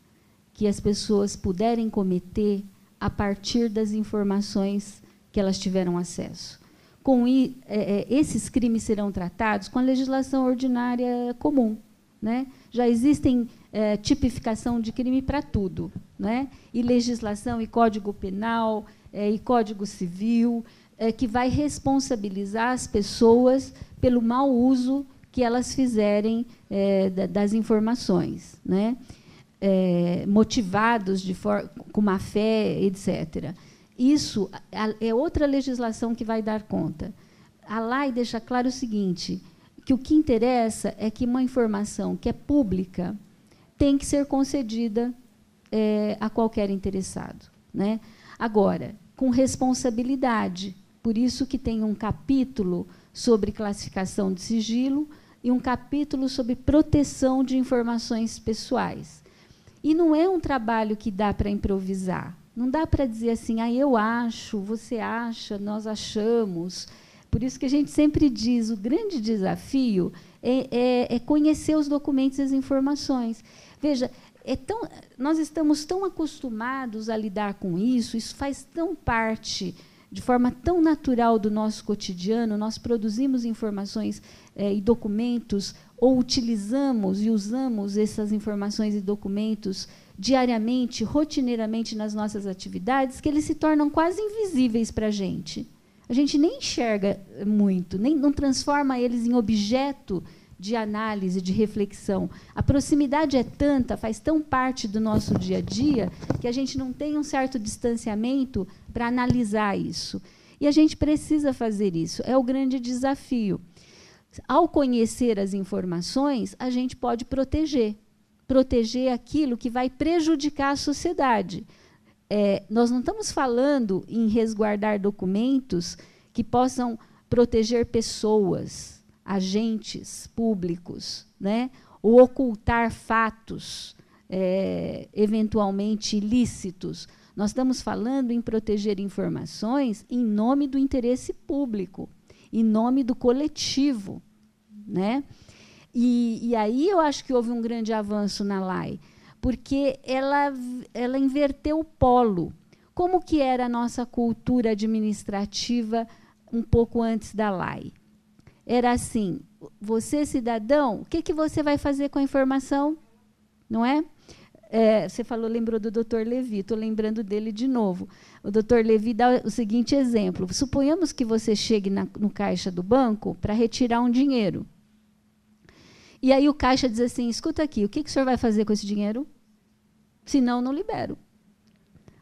que as pessoas puderem cometer a partir das informações que elas tiveram acesso com é, é, esses crimes serão tratados com a legislação ordinária comum. Né? Já existem é, tipificação de crime para tudo, né? e legislação e código penal é, e código civil, é, que vai responsabilizar as pessoas pelo mau uso que elas fizerem é, das informações, né? motivados de com má fé, etc. Isso é outra legislação que vai dar conta. A lei deixa claro o seguinte, que o que interessa é que uma informação que é pública tem que ser concedida é, a qualquer interessado. Né? Agora, com responsabilidade. Por isso que tem um capítulo sobre classificação de sigilo e um capítulo sobre proteção de informações pessoais. E não é um trabalho que dá para improvisar. Não dá para dizer assim, ah, eu acho, você acha, nós achamos. Por isso que a gente sempre diz, o grande desafio é, é, é conhecer os documentos e as informações. Veja, é tão, nós estamos tão acostumados a lidar com isso, isso faz tão parte, de forma tão natural do nosso cotidiano, nós produzimos informações é, e documentos, ou utilizamos e usamos essas informações e documentos diariamente, rotineiramente nas nossas atividades, que eles se tornam quase invisíveis para a gente. A gente nem enxerga muito, nem não transforma eles em objeto de análise, de reflexão. A proximidade é tanta, faz tão parte do nosso dia a dia, que a gente não tem um certo distanciamento para analisar isso. E a gente precisa fazer isso. É o grande desafio. Ao conhecer as informações, a gente pode proteger proteger aquilo que vai prejudicar a sociedade. É, nós não estamos falando em resguardar documentos que possam proteger pessoas, agentes públicos, né? ou ocultar fatos é, eventualmente ilícitos. Nós estamos falando em proteger informações em nome do interesse público, em nome do coletivo. Né? E, e aí eu acho que houve um grande avanço na LAI, porque ela, ela inverteu o polo. Como que era a nossa cultura administrativa um pouco antes da LAI? era assim: você, cidadão, o que, que você vai fazer com a informação? Não é? é você falou, lembrou do doutor Levi, estou lembrando dele de novo. O doutor Levi dá o seguinte exemplo: suponhamos que você chegue na, no caixa do banco para retirar um dinheiro. E aí o caixa diz assim: escuta aqui, o que, que o senhor vai fazer com esse dinheiro? Senão, não libero.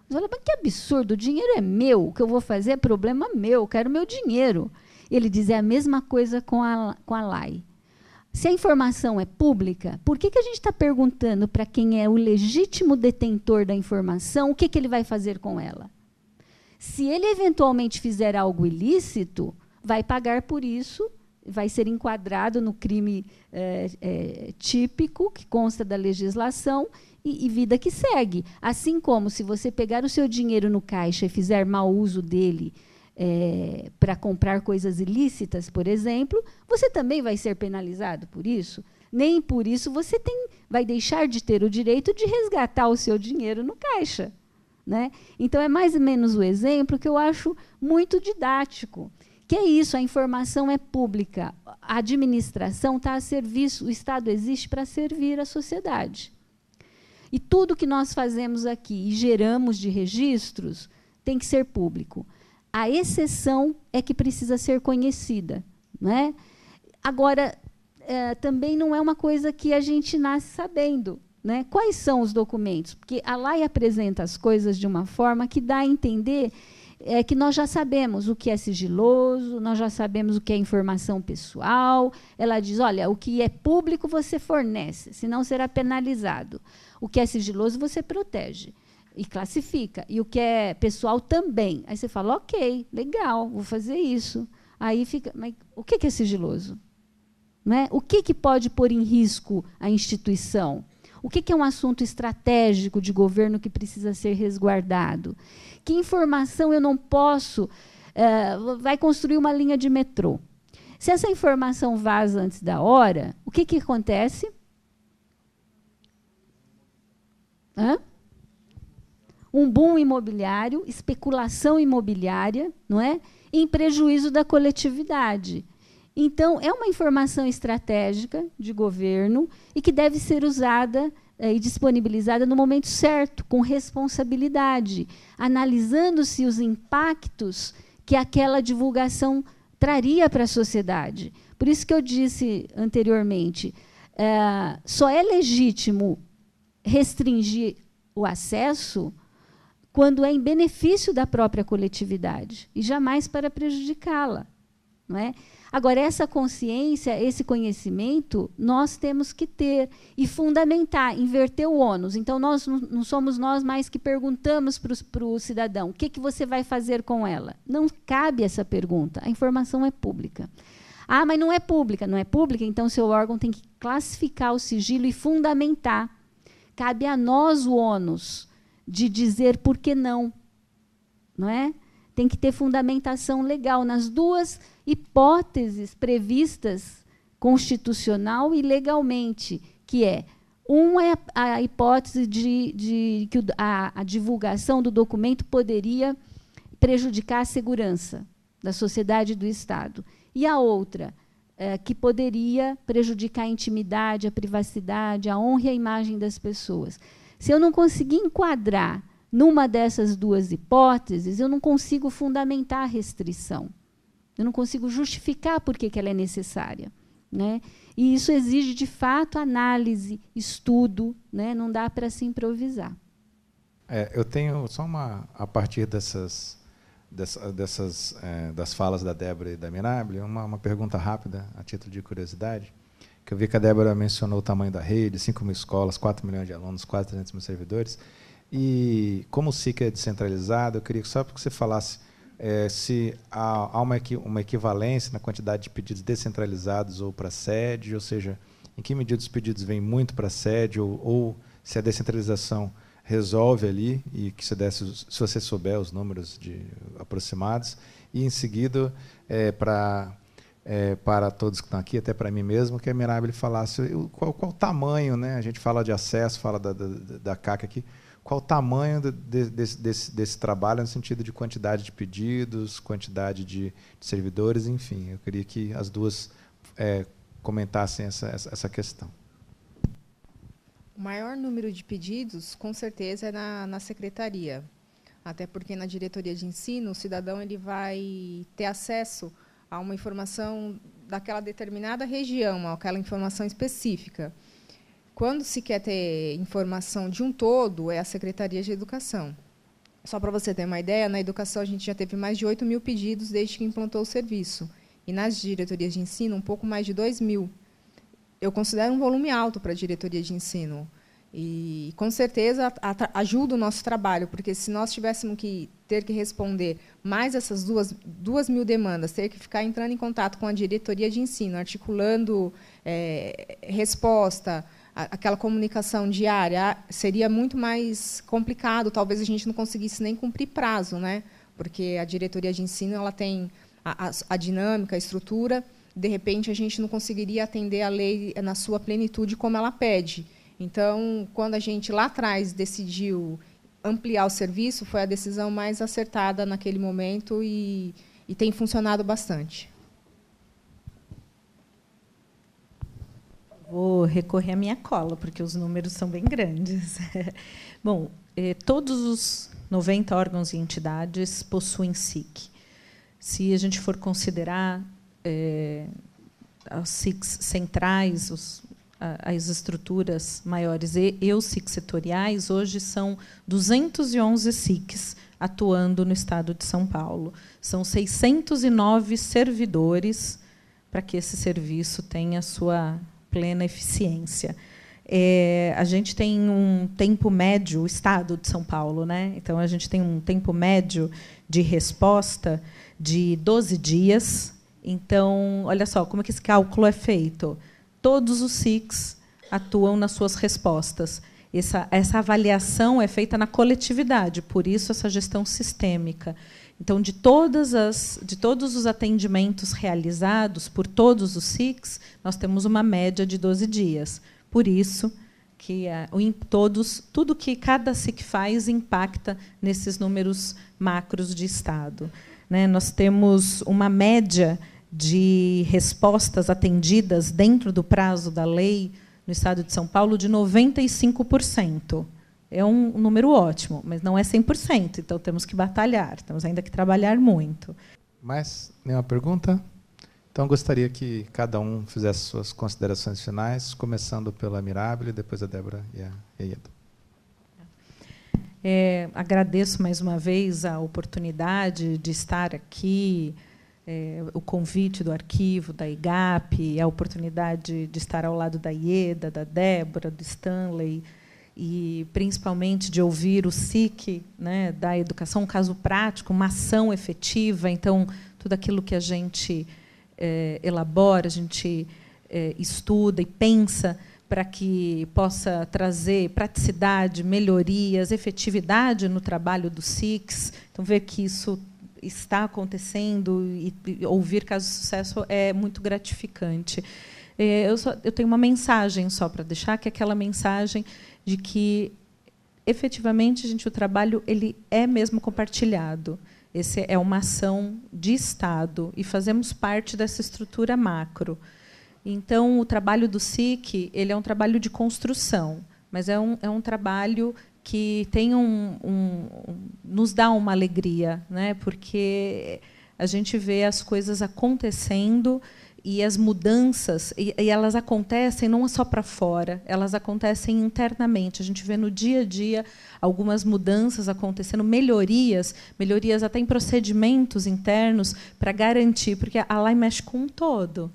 Você fala, mas que absurdo, o dinheiro é meu, o que eu vou fazer é problema meu, eu quero meu dinheiro. Ele diz é a mesma coisa com a, com a LAI. Se a informação é pública, por que, que a gente está perguntando para quem é o legítimo detentor da informação o que, que ele vai fazer com ela? Se ele eventualmente fizer algo ilícito, vai pagar por isso, vai ser enquadrado no crime é, é, típico que consta da legislação e, e, vida que segue. Assim como se você pegar o seu dinheiro no caixa e fizer mau uso dele é, para comprar coisas ilícitas, por exemplo, você também vai ser penalizado por isso. Nem por isso você tem, vai deixar de ter o direito de resgatar o seu dinheiro no caixa. Né? Então, é mais ou menos o exemplo que eu acho muito didático. Que é isso, a informação é pública, a administração está a serviço, o Estado existe para servir a sociedade. E tudo que nós fazemos aqui e geramos de registros tem que ser público. A exceção é que precisa ser conhecida. Né? Agora, é, também não é uma coisa que a gente nasce sabendo. Né? Quais são os documentos? Porque a lei apresenta as coisas de uma forma que dá a entender é, que nós já sabemos o que é sigiloso, nós já sabemos o que é informação pessoal. Ela diz: olha, o que é público você fornece, senão será penalizado. O que é sigiloso você protege e classifica. E o que é pessoal também. Aí você fala, ok, legal, vou fazer isso. Aí fica, mas o que é sigiloso? Né? O que, que pode pôr em risco a instituição? O que, é um assunto estratégico de governo que precisa ser resguardado? Que informação eu não posso. Uh, vai construir uma linha de metrô. Se essa informação vaza antes da hora, o que, que acontece? Hã? um boom imobiliário, especulação imobiliária, não é? Em prejuízo da coletividade. Então, é uma informação estratégica de governo e que deve ser usada eh, e disponibilizada no momento certo, com responsabilidade, analisando-se os impactos que aquela divulgação traria para a sociedade. Por isso que eu disse anteriormente, eh, só é legítimo restringir o acesso quando é em benefício da própria coletividade e jamais para prejudicá-la. Não é? Agora, essa consciência, esse conhecimento, nós temos que ter e fundamentar, inverter o ônus. Então, nós não somos nós mais que perguntamos para o cidadão o que, que você vai fazer com ela. Não cabe essa pergunta. A informação é pública. Ah, mas não é pública. Não é pública, então seu órgão tem que classificar o sigilo e fundamentar. Cabe a nós o ônus de dizer por que não, não é? Tem que ter fundamentação legal nas duas hipóteses previstas constitucional e legalmente, que é uma é a hipótese de, de que a, a divulgação do documento poderia prejudicar a segurança da sociedade e do Estado. E a outra, é, que poderia prejudicar a intimidade, a privacidade, a honra e a imagem das pessoas. Se eu não conseguir enquadrar numa dessas duas hipóteses, eu não consigo fundamentar a restrição. Eu não consigo justificar por que, que ela é necessária. Né? E isso exige, de fato, análise, estudo, né? não dá para se improvisar. É, eu tenho só uma, a partir dessas, dessas, dessas é, das falas da Débora e da Mirabile, uma, uma pergunta rápida, a título de curiosidade, que eu vi que a Débora mencionou o tamanho da rede, 5 mil escolas, 4 milhões de alunos, quase 300 mil servidores, e como o SIC é descentralizado, eu queria só que você falasse é, se há, há uma, uma equivalência na quantidade de pedidos descentralizados ou para sede, ou seja, em que medida os pedidos vêm muito para sede, ou, ou, se a descentralização resolve ali, e que se, desse, se você souber os números de, aproximados, e em seguida, é, para é, para todos que estão aqui, até para mim mesmo, que a Mirabile falasse qual, qual o tamanho, né? a gente fala de acesso, fala da, da, da CAC aqui, qual o tamanho de, desse, desse, desse, trabalho no sentido de quantidade de pedidos, quantidade de, de servidores, enfim. Eu queria que as duas é, comentassem essa, essa, essa, questão. O maior número de pedidos, com certeza, é na, na secretaria. Até porque na diretoria de ensino, o cidadão ele vai ter acesso a uma informação daquela determinada região, aquela informação específica. Quando se quer ter informação de um todo, é a Secretaria de Educação. Só para você ter uma ideia, na educação a gente já teve mais de 8 mil pedidos desde que implantou o serviço. E nas diretorias de ensino, um pouco mais de 2 mil. Eu considero um volume alto para a diretoria de ensino. E, com certeza, ajuda o nosso trabalho, porque se nós tivéssemos que ter que responder mais essas duas, duas mil demandas, ter que ficar entrando em contato com a diretoria de ensino, articulando é, resposta, aquela comunicação diária seria muito mais complicado, talvez a gente não conseguisse nem cumprir prazo, né? porque a diretoria de ensino ela tem a, a, a dinâmica, a estrutura, de repente a gente não conseguiria atender a lei na sua plenitude como ela pede. Então, quando a gente lá atrás decidiu ampliar o serviço, foi a decisão mais acertada naquele momento e, e tem funcionado bastante. Vou recorrer à minha cola, porque os números são bem grandes. (laughs) Bom, eh, todos os 90 órgãos e entidades possuem SIC. Se a gente for considerar eh, as SICs centrais, os, as estruturas maiores e, e os SICs setoriais, hoje são 211 SICs atuando no estado de São Paulo. São 609 servidores para que esse serviço tenha sua plena eficiência. É, a gente tem um tempo médio, o Estado de São Paulo, né? então a gente tem um tempo médio de resposta de 12 dias. Então, olha só como é que esse cálculo é feito. Todos os SICs atuam nas suas respostas. Essa, essa avaliação é feita na coletividade, por isso essa gestão sistêmica. Então, de, todas as, de todos os atendimentos realizados por todos os SICs, nós temos uma média de 12 dias. Por isso que é, em todos, tudo que cada SIC faz impacta nesses números macros de Estado. Né? Nós temos uma média de respostas atendidas dentro do prazo da lei no Estado de São Paulo de 95% é um número ótimo, mas não é 100%, então temos que batalhar, temos ainda que trabalhar muito. Mais nenhuma pergunta? Então, gostaria que cada um fizesse suas considerações finais, começando pela Mirabile, depois a Débora e a Ieda. É, agradeço mais uma vez a oportunidade de estar aqui, é, o convite do arquivo, da IGAP, a oportunidade de estar ao lado da Ieda, da Débora, do Stanley, e principalmente de ouvir o SIC né, da educação, um caso prático, uma ação efetiva. Então, tudo aquilo que a gente é, elabora, a gente é, estuda e pensa para que possa trazer praticidade, melhorias, efetividade no trabalho do SIX. Então, ver que isso está acontecendo e, ouvir casos de sucesso é muito gratificante. É, eu, só, eu tenho uma mensagem só para deixar, que é aquela mensagem de que efetivamente gente o trabalho ele é mesmo compartilhado. Esse é uma ação de Estado e fazemos parte dessa estrutura macro. Então, o trabalho do SIC ele é um trabalho de construção, mas é um, é um trabalho que tem um, um, nos dá uma alegria, né? porque a gente vê as coisas acontecendo e as mudanças e, e elas acontecem não só para fora, elas acontecem internamente. A gente vê no dia a dia algumas mudanças acontecendo, melhorias, melhorias até em procedimentos internos para garantir, porque a lei mexe com um todo.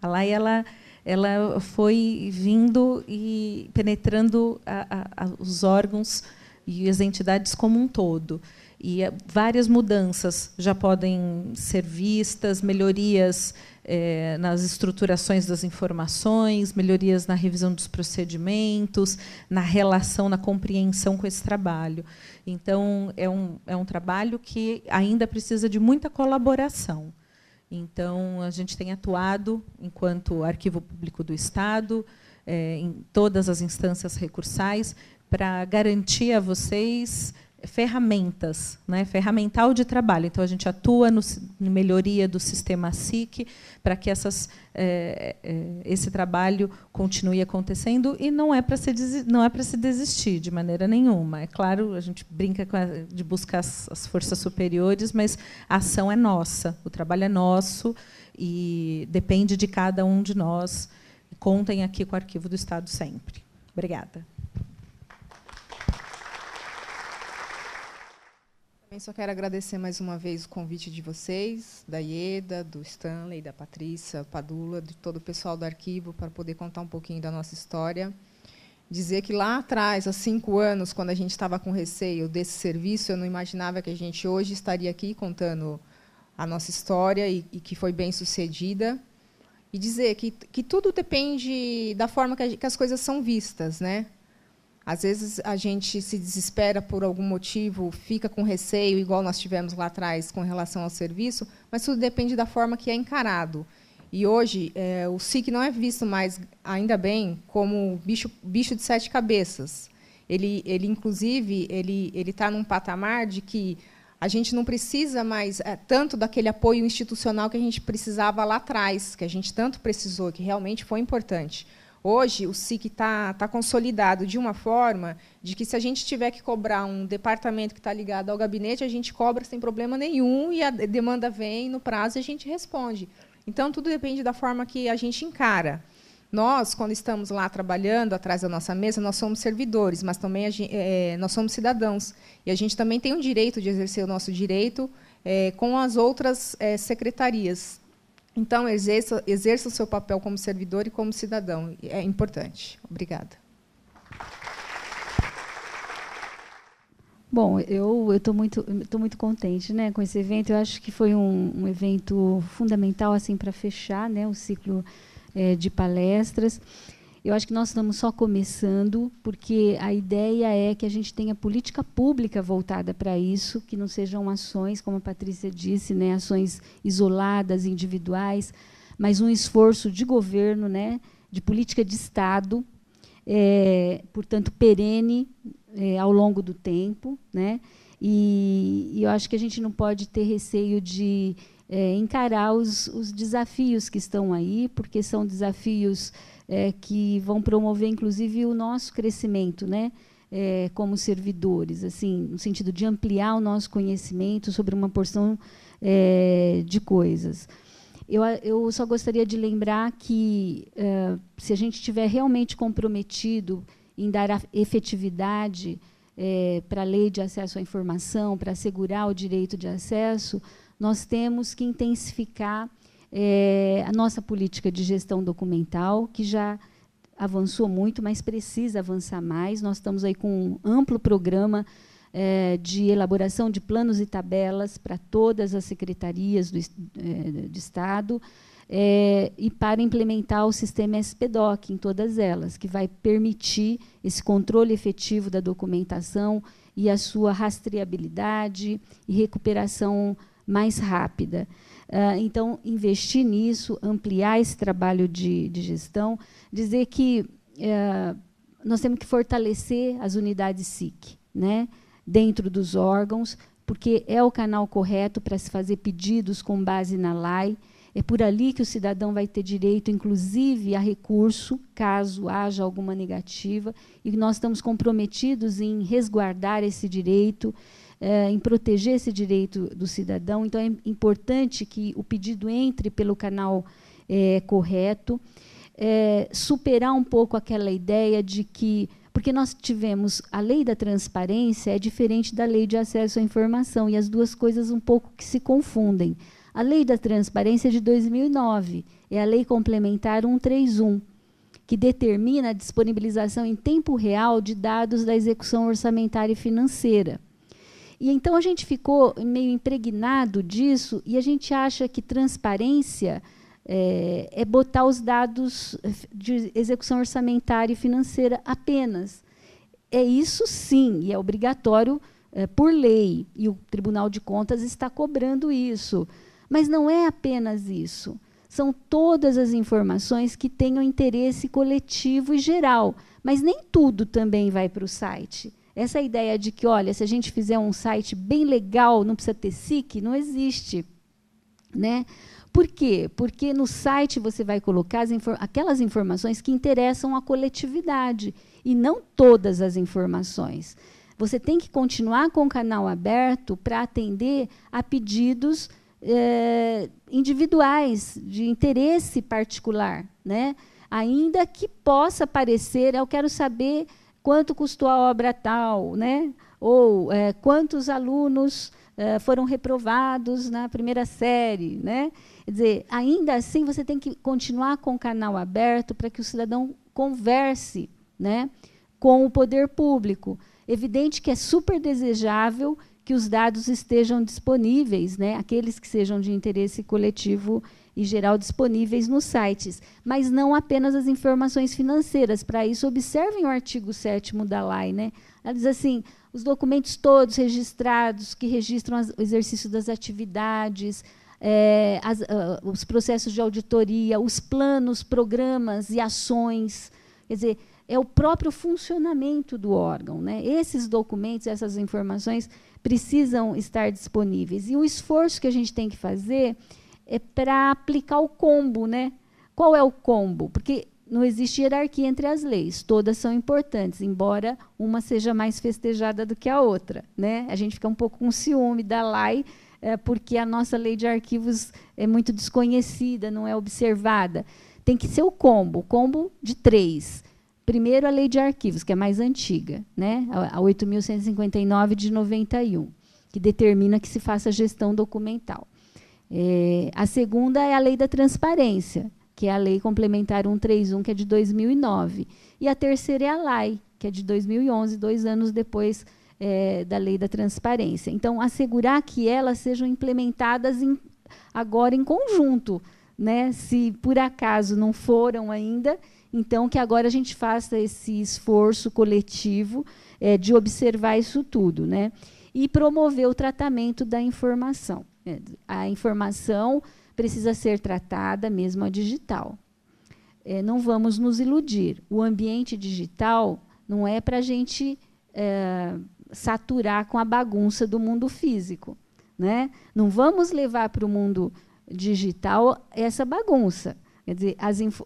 A lei ela ela foi vindo e penetrando a, a, os órgãos e as entidades como um todo. E eh, várias mudanças já podem ser vistas, melhorias é, nas estruturações das informações, melhorias na revisão dos procedimentos, na relação, na compreensão com esse trabalho. Então, é um, é um trabalho que ainda precisa de muita colaboração. Então, a gente tem atuado, enquanto Arquivo Público do Estado, é, em todas as instâncias recursais, para garantir a vocês ferramentas, né, ferramental de trabalho. Então, a gente atua no, na melhoria do sistema SIC para que essas, é, esse trabalho continue acontecendo e não é para se não é para se desistir de maneira nenhuma. É claro, a gente brinca a, de buscar as, as forças superiores, mas a ação é nossa, o trabalho é nosso e depende de cada um de nós. Contem aqui com o Arquivo do Estado sempre. Obrigada. Também só quero agradecer mais uma vez o convite de vocês, da Ieda, do Stanley, da Patrícia, Padula, de todo o pessoal do arquivo, para poder contar um pouquinho da nossa história. Dizer que lá atrás, há cinco anos, quando a gente estava com receio desse serviço, eu não imaginava que a gente hoje estaria aqui contando a nossa história e, e que foi bem sucedida. E dizer que, que tudo depende da forma que, que as coisas são vistas, né? Às vezes a gente se desespera por algum motivo, fica com receio, igual nós tivemos lá atrás com relação ao serviço, mas tudo depende da forma que é encarado. E hoje é, o SIC não é visto mais, ainda bem, como bicho, bicho de sete cabeças. Ele, ele inclusive, ele está num patamar de que a gente não precisa mais é, tanto daquele apoio institucional que a gente precisava lá atrás, que a gente tanto precisou, que realmente foi importante. Hoje, o SIC está tá consolidado de uma forma de que, se a gente tiver que cobrar um departamento que está ligado ao gabinete, a gente cobra sem problema nenhum e a demanda vem no prazo e a gente responde. Então, tudo depende da forma que a gente encara. Nós, quando estamos lá trabalhando atrás da nossa mesa, nós somos servidores, mas também gente, é, nós somos cidadãos. E a gente também tem o direito de exercer o nosso direito é, com as outras é, secretarias. Então, exerça, exerça o seu papel como servidor e como cidadão. É importante. Obrigada. Bom, eu estou muito, tô muito contente né, com esse evento. Eu acho que foi um, um evento fundamental assim, para fechar né, o ciclo é, de palestras. Eu acho que nós estamos só começando, porque a ideia é que a gente tenha política pública voltada para isso, que não sejam ações, como a Patrícia disse, né, ações isoladas, individuais, mas um esforço de governo, né, de política de Estado, é, portanto, perene é, ao longo do tempo. Né, e, e, eu acho que a gente não pode ter receio de é, encarar os, os desafios que estão aí, porque são desafios é, que vão promover, inclusive, o nosso crescimento, né? É, como servidores, assim, no sentido de ampliar o nosso conhecimento sobre uma porção é, de coisas. Eu, eu, só gostaria de lembrar que, é, se a gente estiver realmente comprometido em dar efetividade é, para a lei de acesso à informação, para assegurar o direito de acesso, nós temos que intensificar é, a nossa política de gestão documental, que já avançou muito, mas precisa avançar mais. Nós estamos aí com um amplo programa é, de elaboração de planos e tabelas para todas as secretarias do, é, de Estado. é, e para implementar o sistema SPDOC em todas elas, que vai permitir esse controle efetivo da documentação e a sua rastreabilidade e recuperação mais rápida. Uh, então, investir nisso, ampliar esse trabalho de, de gestão, dizer que uh, nós temos que fortalecer as unidades SIC, né, dentro dos órgãos, porque é o canal correto para se fazer pedidos com base na lei. É por ali que o cidadão vai ter direito, inclusive, a recurso, caso haja alguma negativa, e nós estamos comprometidos em resguardar esse direito, eh, em proteger esse direito do cidadão. Então, é importante que o pedido entre pelo canal eh, correto, eh, superar um pouco aquela ideia de que porque nós tivemos a lei da transparência é diferente da lei de acesso à informação e as duas coisas um pouco que se confundem. A lei da transparência é de 2009, é a lei complementar 131, que determina a disponibilização em tempo real de dados da execução orçamentária e financeira. E então a gente ficou meio impregnado disso e a gente acha que transparência é, é, botar os dados de execução orçamentária e financeira apenas. É isso sim, e é obrigatório é, por lei, e o Tribunal de Contas está cobrando isso. Mas não é apenas isso. São todas as informações que tenham interesse coletivo e geral. Mas nem tudo também vai para o site. Essa ideia de que, olha, se a gente fizer um site bem legal, não precisa ter SIC, não existe. Né? Por quê? Porque no site você vai colocar infor aquelas informações que interessam à coletividade e não todas as informações. Você tem que continuar com o canal aberto para atender a pedidos é, individuais, de interesse particular. Né? Ainda que possa parecer, eu quero saber quanto custou a obra tal, né? ou é, quantos alunos é, foram reprovados na primeira série. Né? Quer dizer, ainda assim, você tem que continuar com o canal aberto para que o cidadão converse né, com o poder público. Evidente que é super desejável que os dados estejam disponíveis, né, aqueles que sejam de interesse coletivo e geral disponíveis nos sites, mas não apenas as informações financeiras. Para isso, observem o artigo 7 da lei. Né? Ela diz assim, os documentos todos registrados, que registram as, o exercício das atividades, é, as, uh, os processos de auditoria, os planos, programas e ações. Quer dizer, é o próprio funcionamento do órgão. Né? Esses documentos, essas informações precisam estar disponíveis. E o esforço que a gente tem que fazer é para aplicar o combo. Né? Qual é o combo? Porque não existe hierarquia entre as leis, todas são importantes, embora uma seja mais festejada do que a outra. Né? A gente fica um pouco com ciúme da lei é, porque a nossa lei de arquivos é muito desconhecida, não é observada. Tem que ser o combo, o combo de três. Primeiro, a lei de arquivos, que é mais antiga, né? a 8.159 de 91, que determina que se faça gestão documental. É, a segunda é a lei da transparência, que é a lei complementar 131, que é de 2009. E a terceira é a lei, que é de 2011, dois anos depois é, da lei da transparência. Então, assegurar que elas sejam implementadas em, agora em conjunto. Né? Se por acaso não foram ainda, então que agora a gente faça esse esforço coletivo é, de observar isso tudo. Né? E promover o tratamento da informação. É, a informação precisa ser tratada mesmo a digital. É, não vamos nos iludir. O ambiente digital não é para a gente é, saturar com a bagunça do mundo físico. Né? Não vamos levar para o mundo digital essa bagunça. Quer dizer,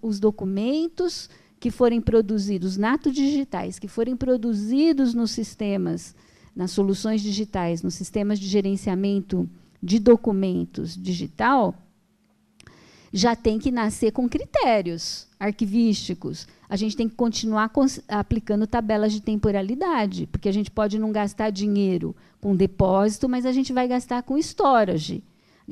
os documentos que forem produzidos, nato digitais, que forem produzidos nos sistemas, nas soluções digitais, nos sistemas de gerenciamento de documentos digital, já tem que nascer com critérios arquivísticos. A gente tem que continuar aplicando tabelas de temporalidade, porque a gente pode não gastar dinheiro com depósito, mas a gente vai gastar com storage,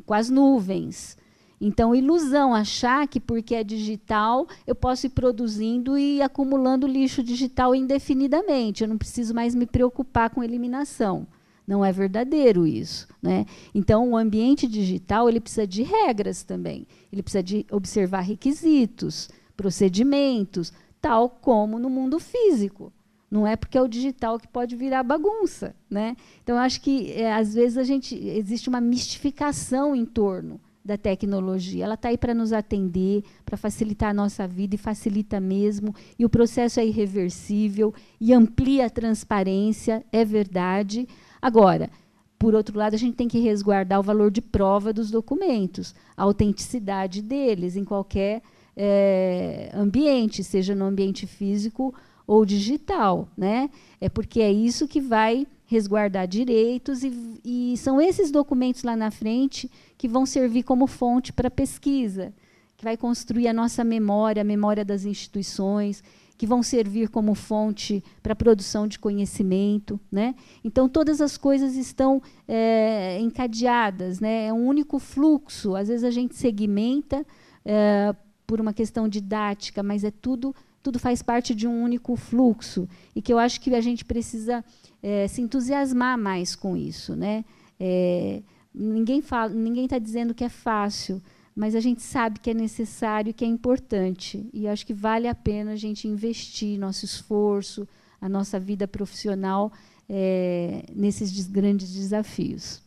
com as nuvens. Então, ilusão achar que porque é digital eu posso ir produzindo e acumulando lixo digital indefinidamente. Eu não preciso mais me preocupar com eliminação. Não é verdadeiro isso. Né? Então, o ambiente digital ele precisa de regras também. Ele precisa de observar requisitos, procedimentos, tal como no mundo físico. Não é porque é o digital que pode virar bagunça, né? Então acho que é, às vezes a gente existe uma mistificação em torno da tecnologia. Ela está aí para nos atender, para facilitar a nossa vida e facilita mesmo. E o processo é irreversível e amplia a transparência, é verdade. Agora, por outro lado, a gente tem que resguardar o valor de prova dos documentos, a autenticidade deles em qualquer é, ambiente, seja no ambiente físico ou digital, né? É porque é isso que vai resguardar direitos e, e são esses documentos lá na frente que vão servir como fonte para pesquisa, que vai construir a nossa memória, a memória das instituições, que vão servir como fonte para a produção de conhecimento. Né? Então, todas as coisas estão é, encadeadas, né? é um único fluxo. Às vezes a gente segmenta é, por uma questão didática, mas é tudo, tudo faz parte de um único fluxo. E que eu acho que a gente precisa é, se entusiasmar mais com isso. Né? Ninguém fala, ninguém está dizendo que é fácil, mas a gente sabe que é necessário, que é importante. E acho que vale a pena a gente investir nosso esforço, a nossa vida profissional é, nesses grandes desafios.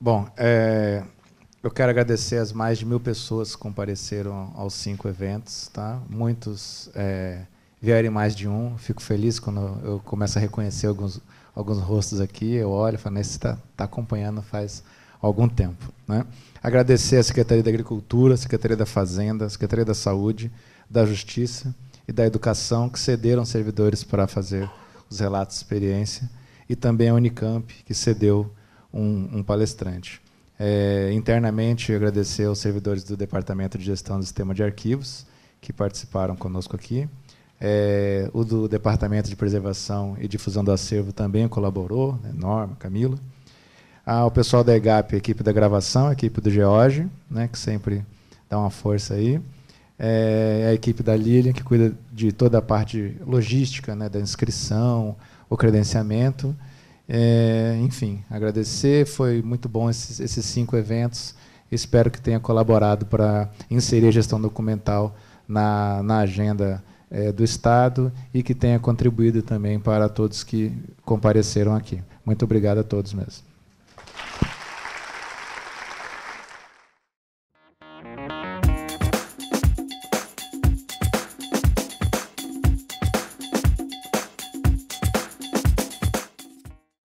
Bom, é, eu quero agradecer as mais de mil pessoas que compareceram aos cinco eventos. Tá? Muitos é, vieram mais de um. Fico feliz quando eu começo a reconhecer alguns alguns rostos aqui, eu olho e falo, esse está tá acompanhando faz algum tempo. Né? Agradecer à Secretaria da Agricultura, à Secretaria da Fazenda, à Secretaria da Saúde, da Justiça e da Educação, que cederam servidores para fazer os relatos de experiência, e também a Unicamp, que cedeu um, um palestrante. É, internamente, agradecer aos servidores do Departamento de Gestão do Sistema de Arquivos, que participaram conosco aqui, é, o do Departamento de Preservação e Difusão do Acervo também colaborou, né, Norma, Camila. Ah, o pessoal da EGAP, a equipe da gravação, a equipe do George, né, que sempre dá uma força aí. É, a equipe da Lilian, que cuida de toda a parte logística, né, da inscrição, o credenciamento. É, enfim, agradecer. Foi muito bom esses, esses cinco eventos. Espero que tenha colaborado para inserir a gestão documental na, na agenda é, do Estado e que tenha contribuído também para todos que compareceram aqui. Muito obrigado a todos mesmo.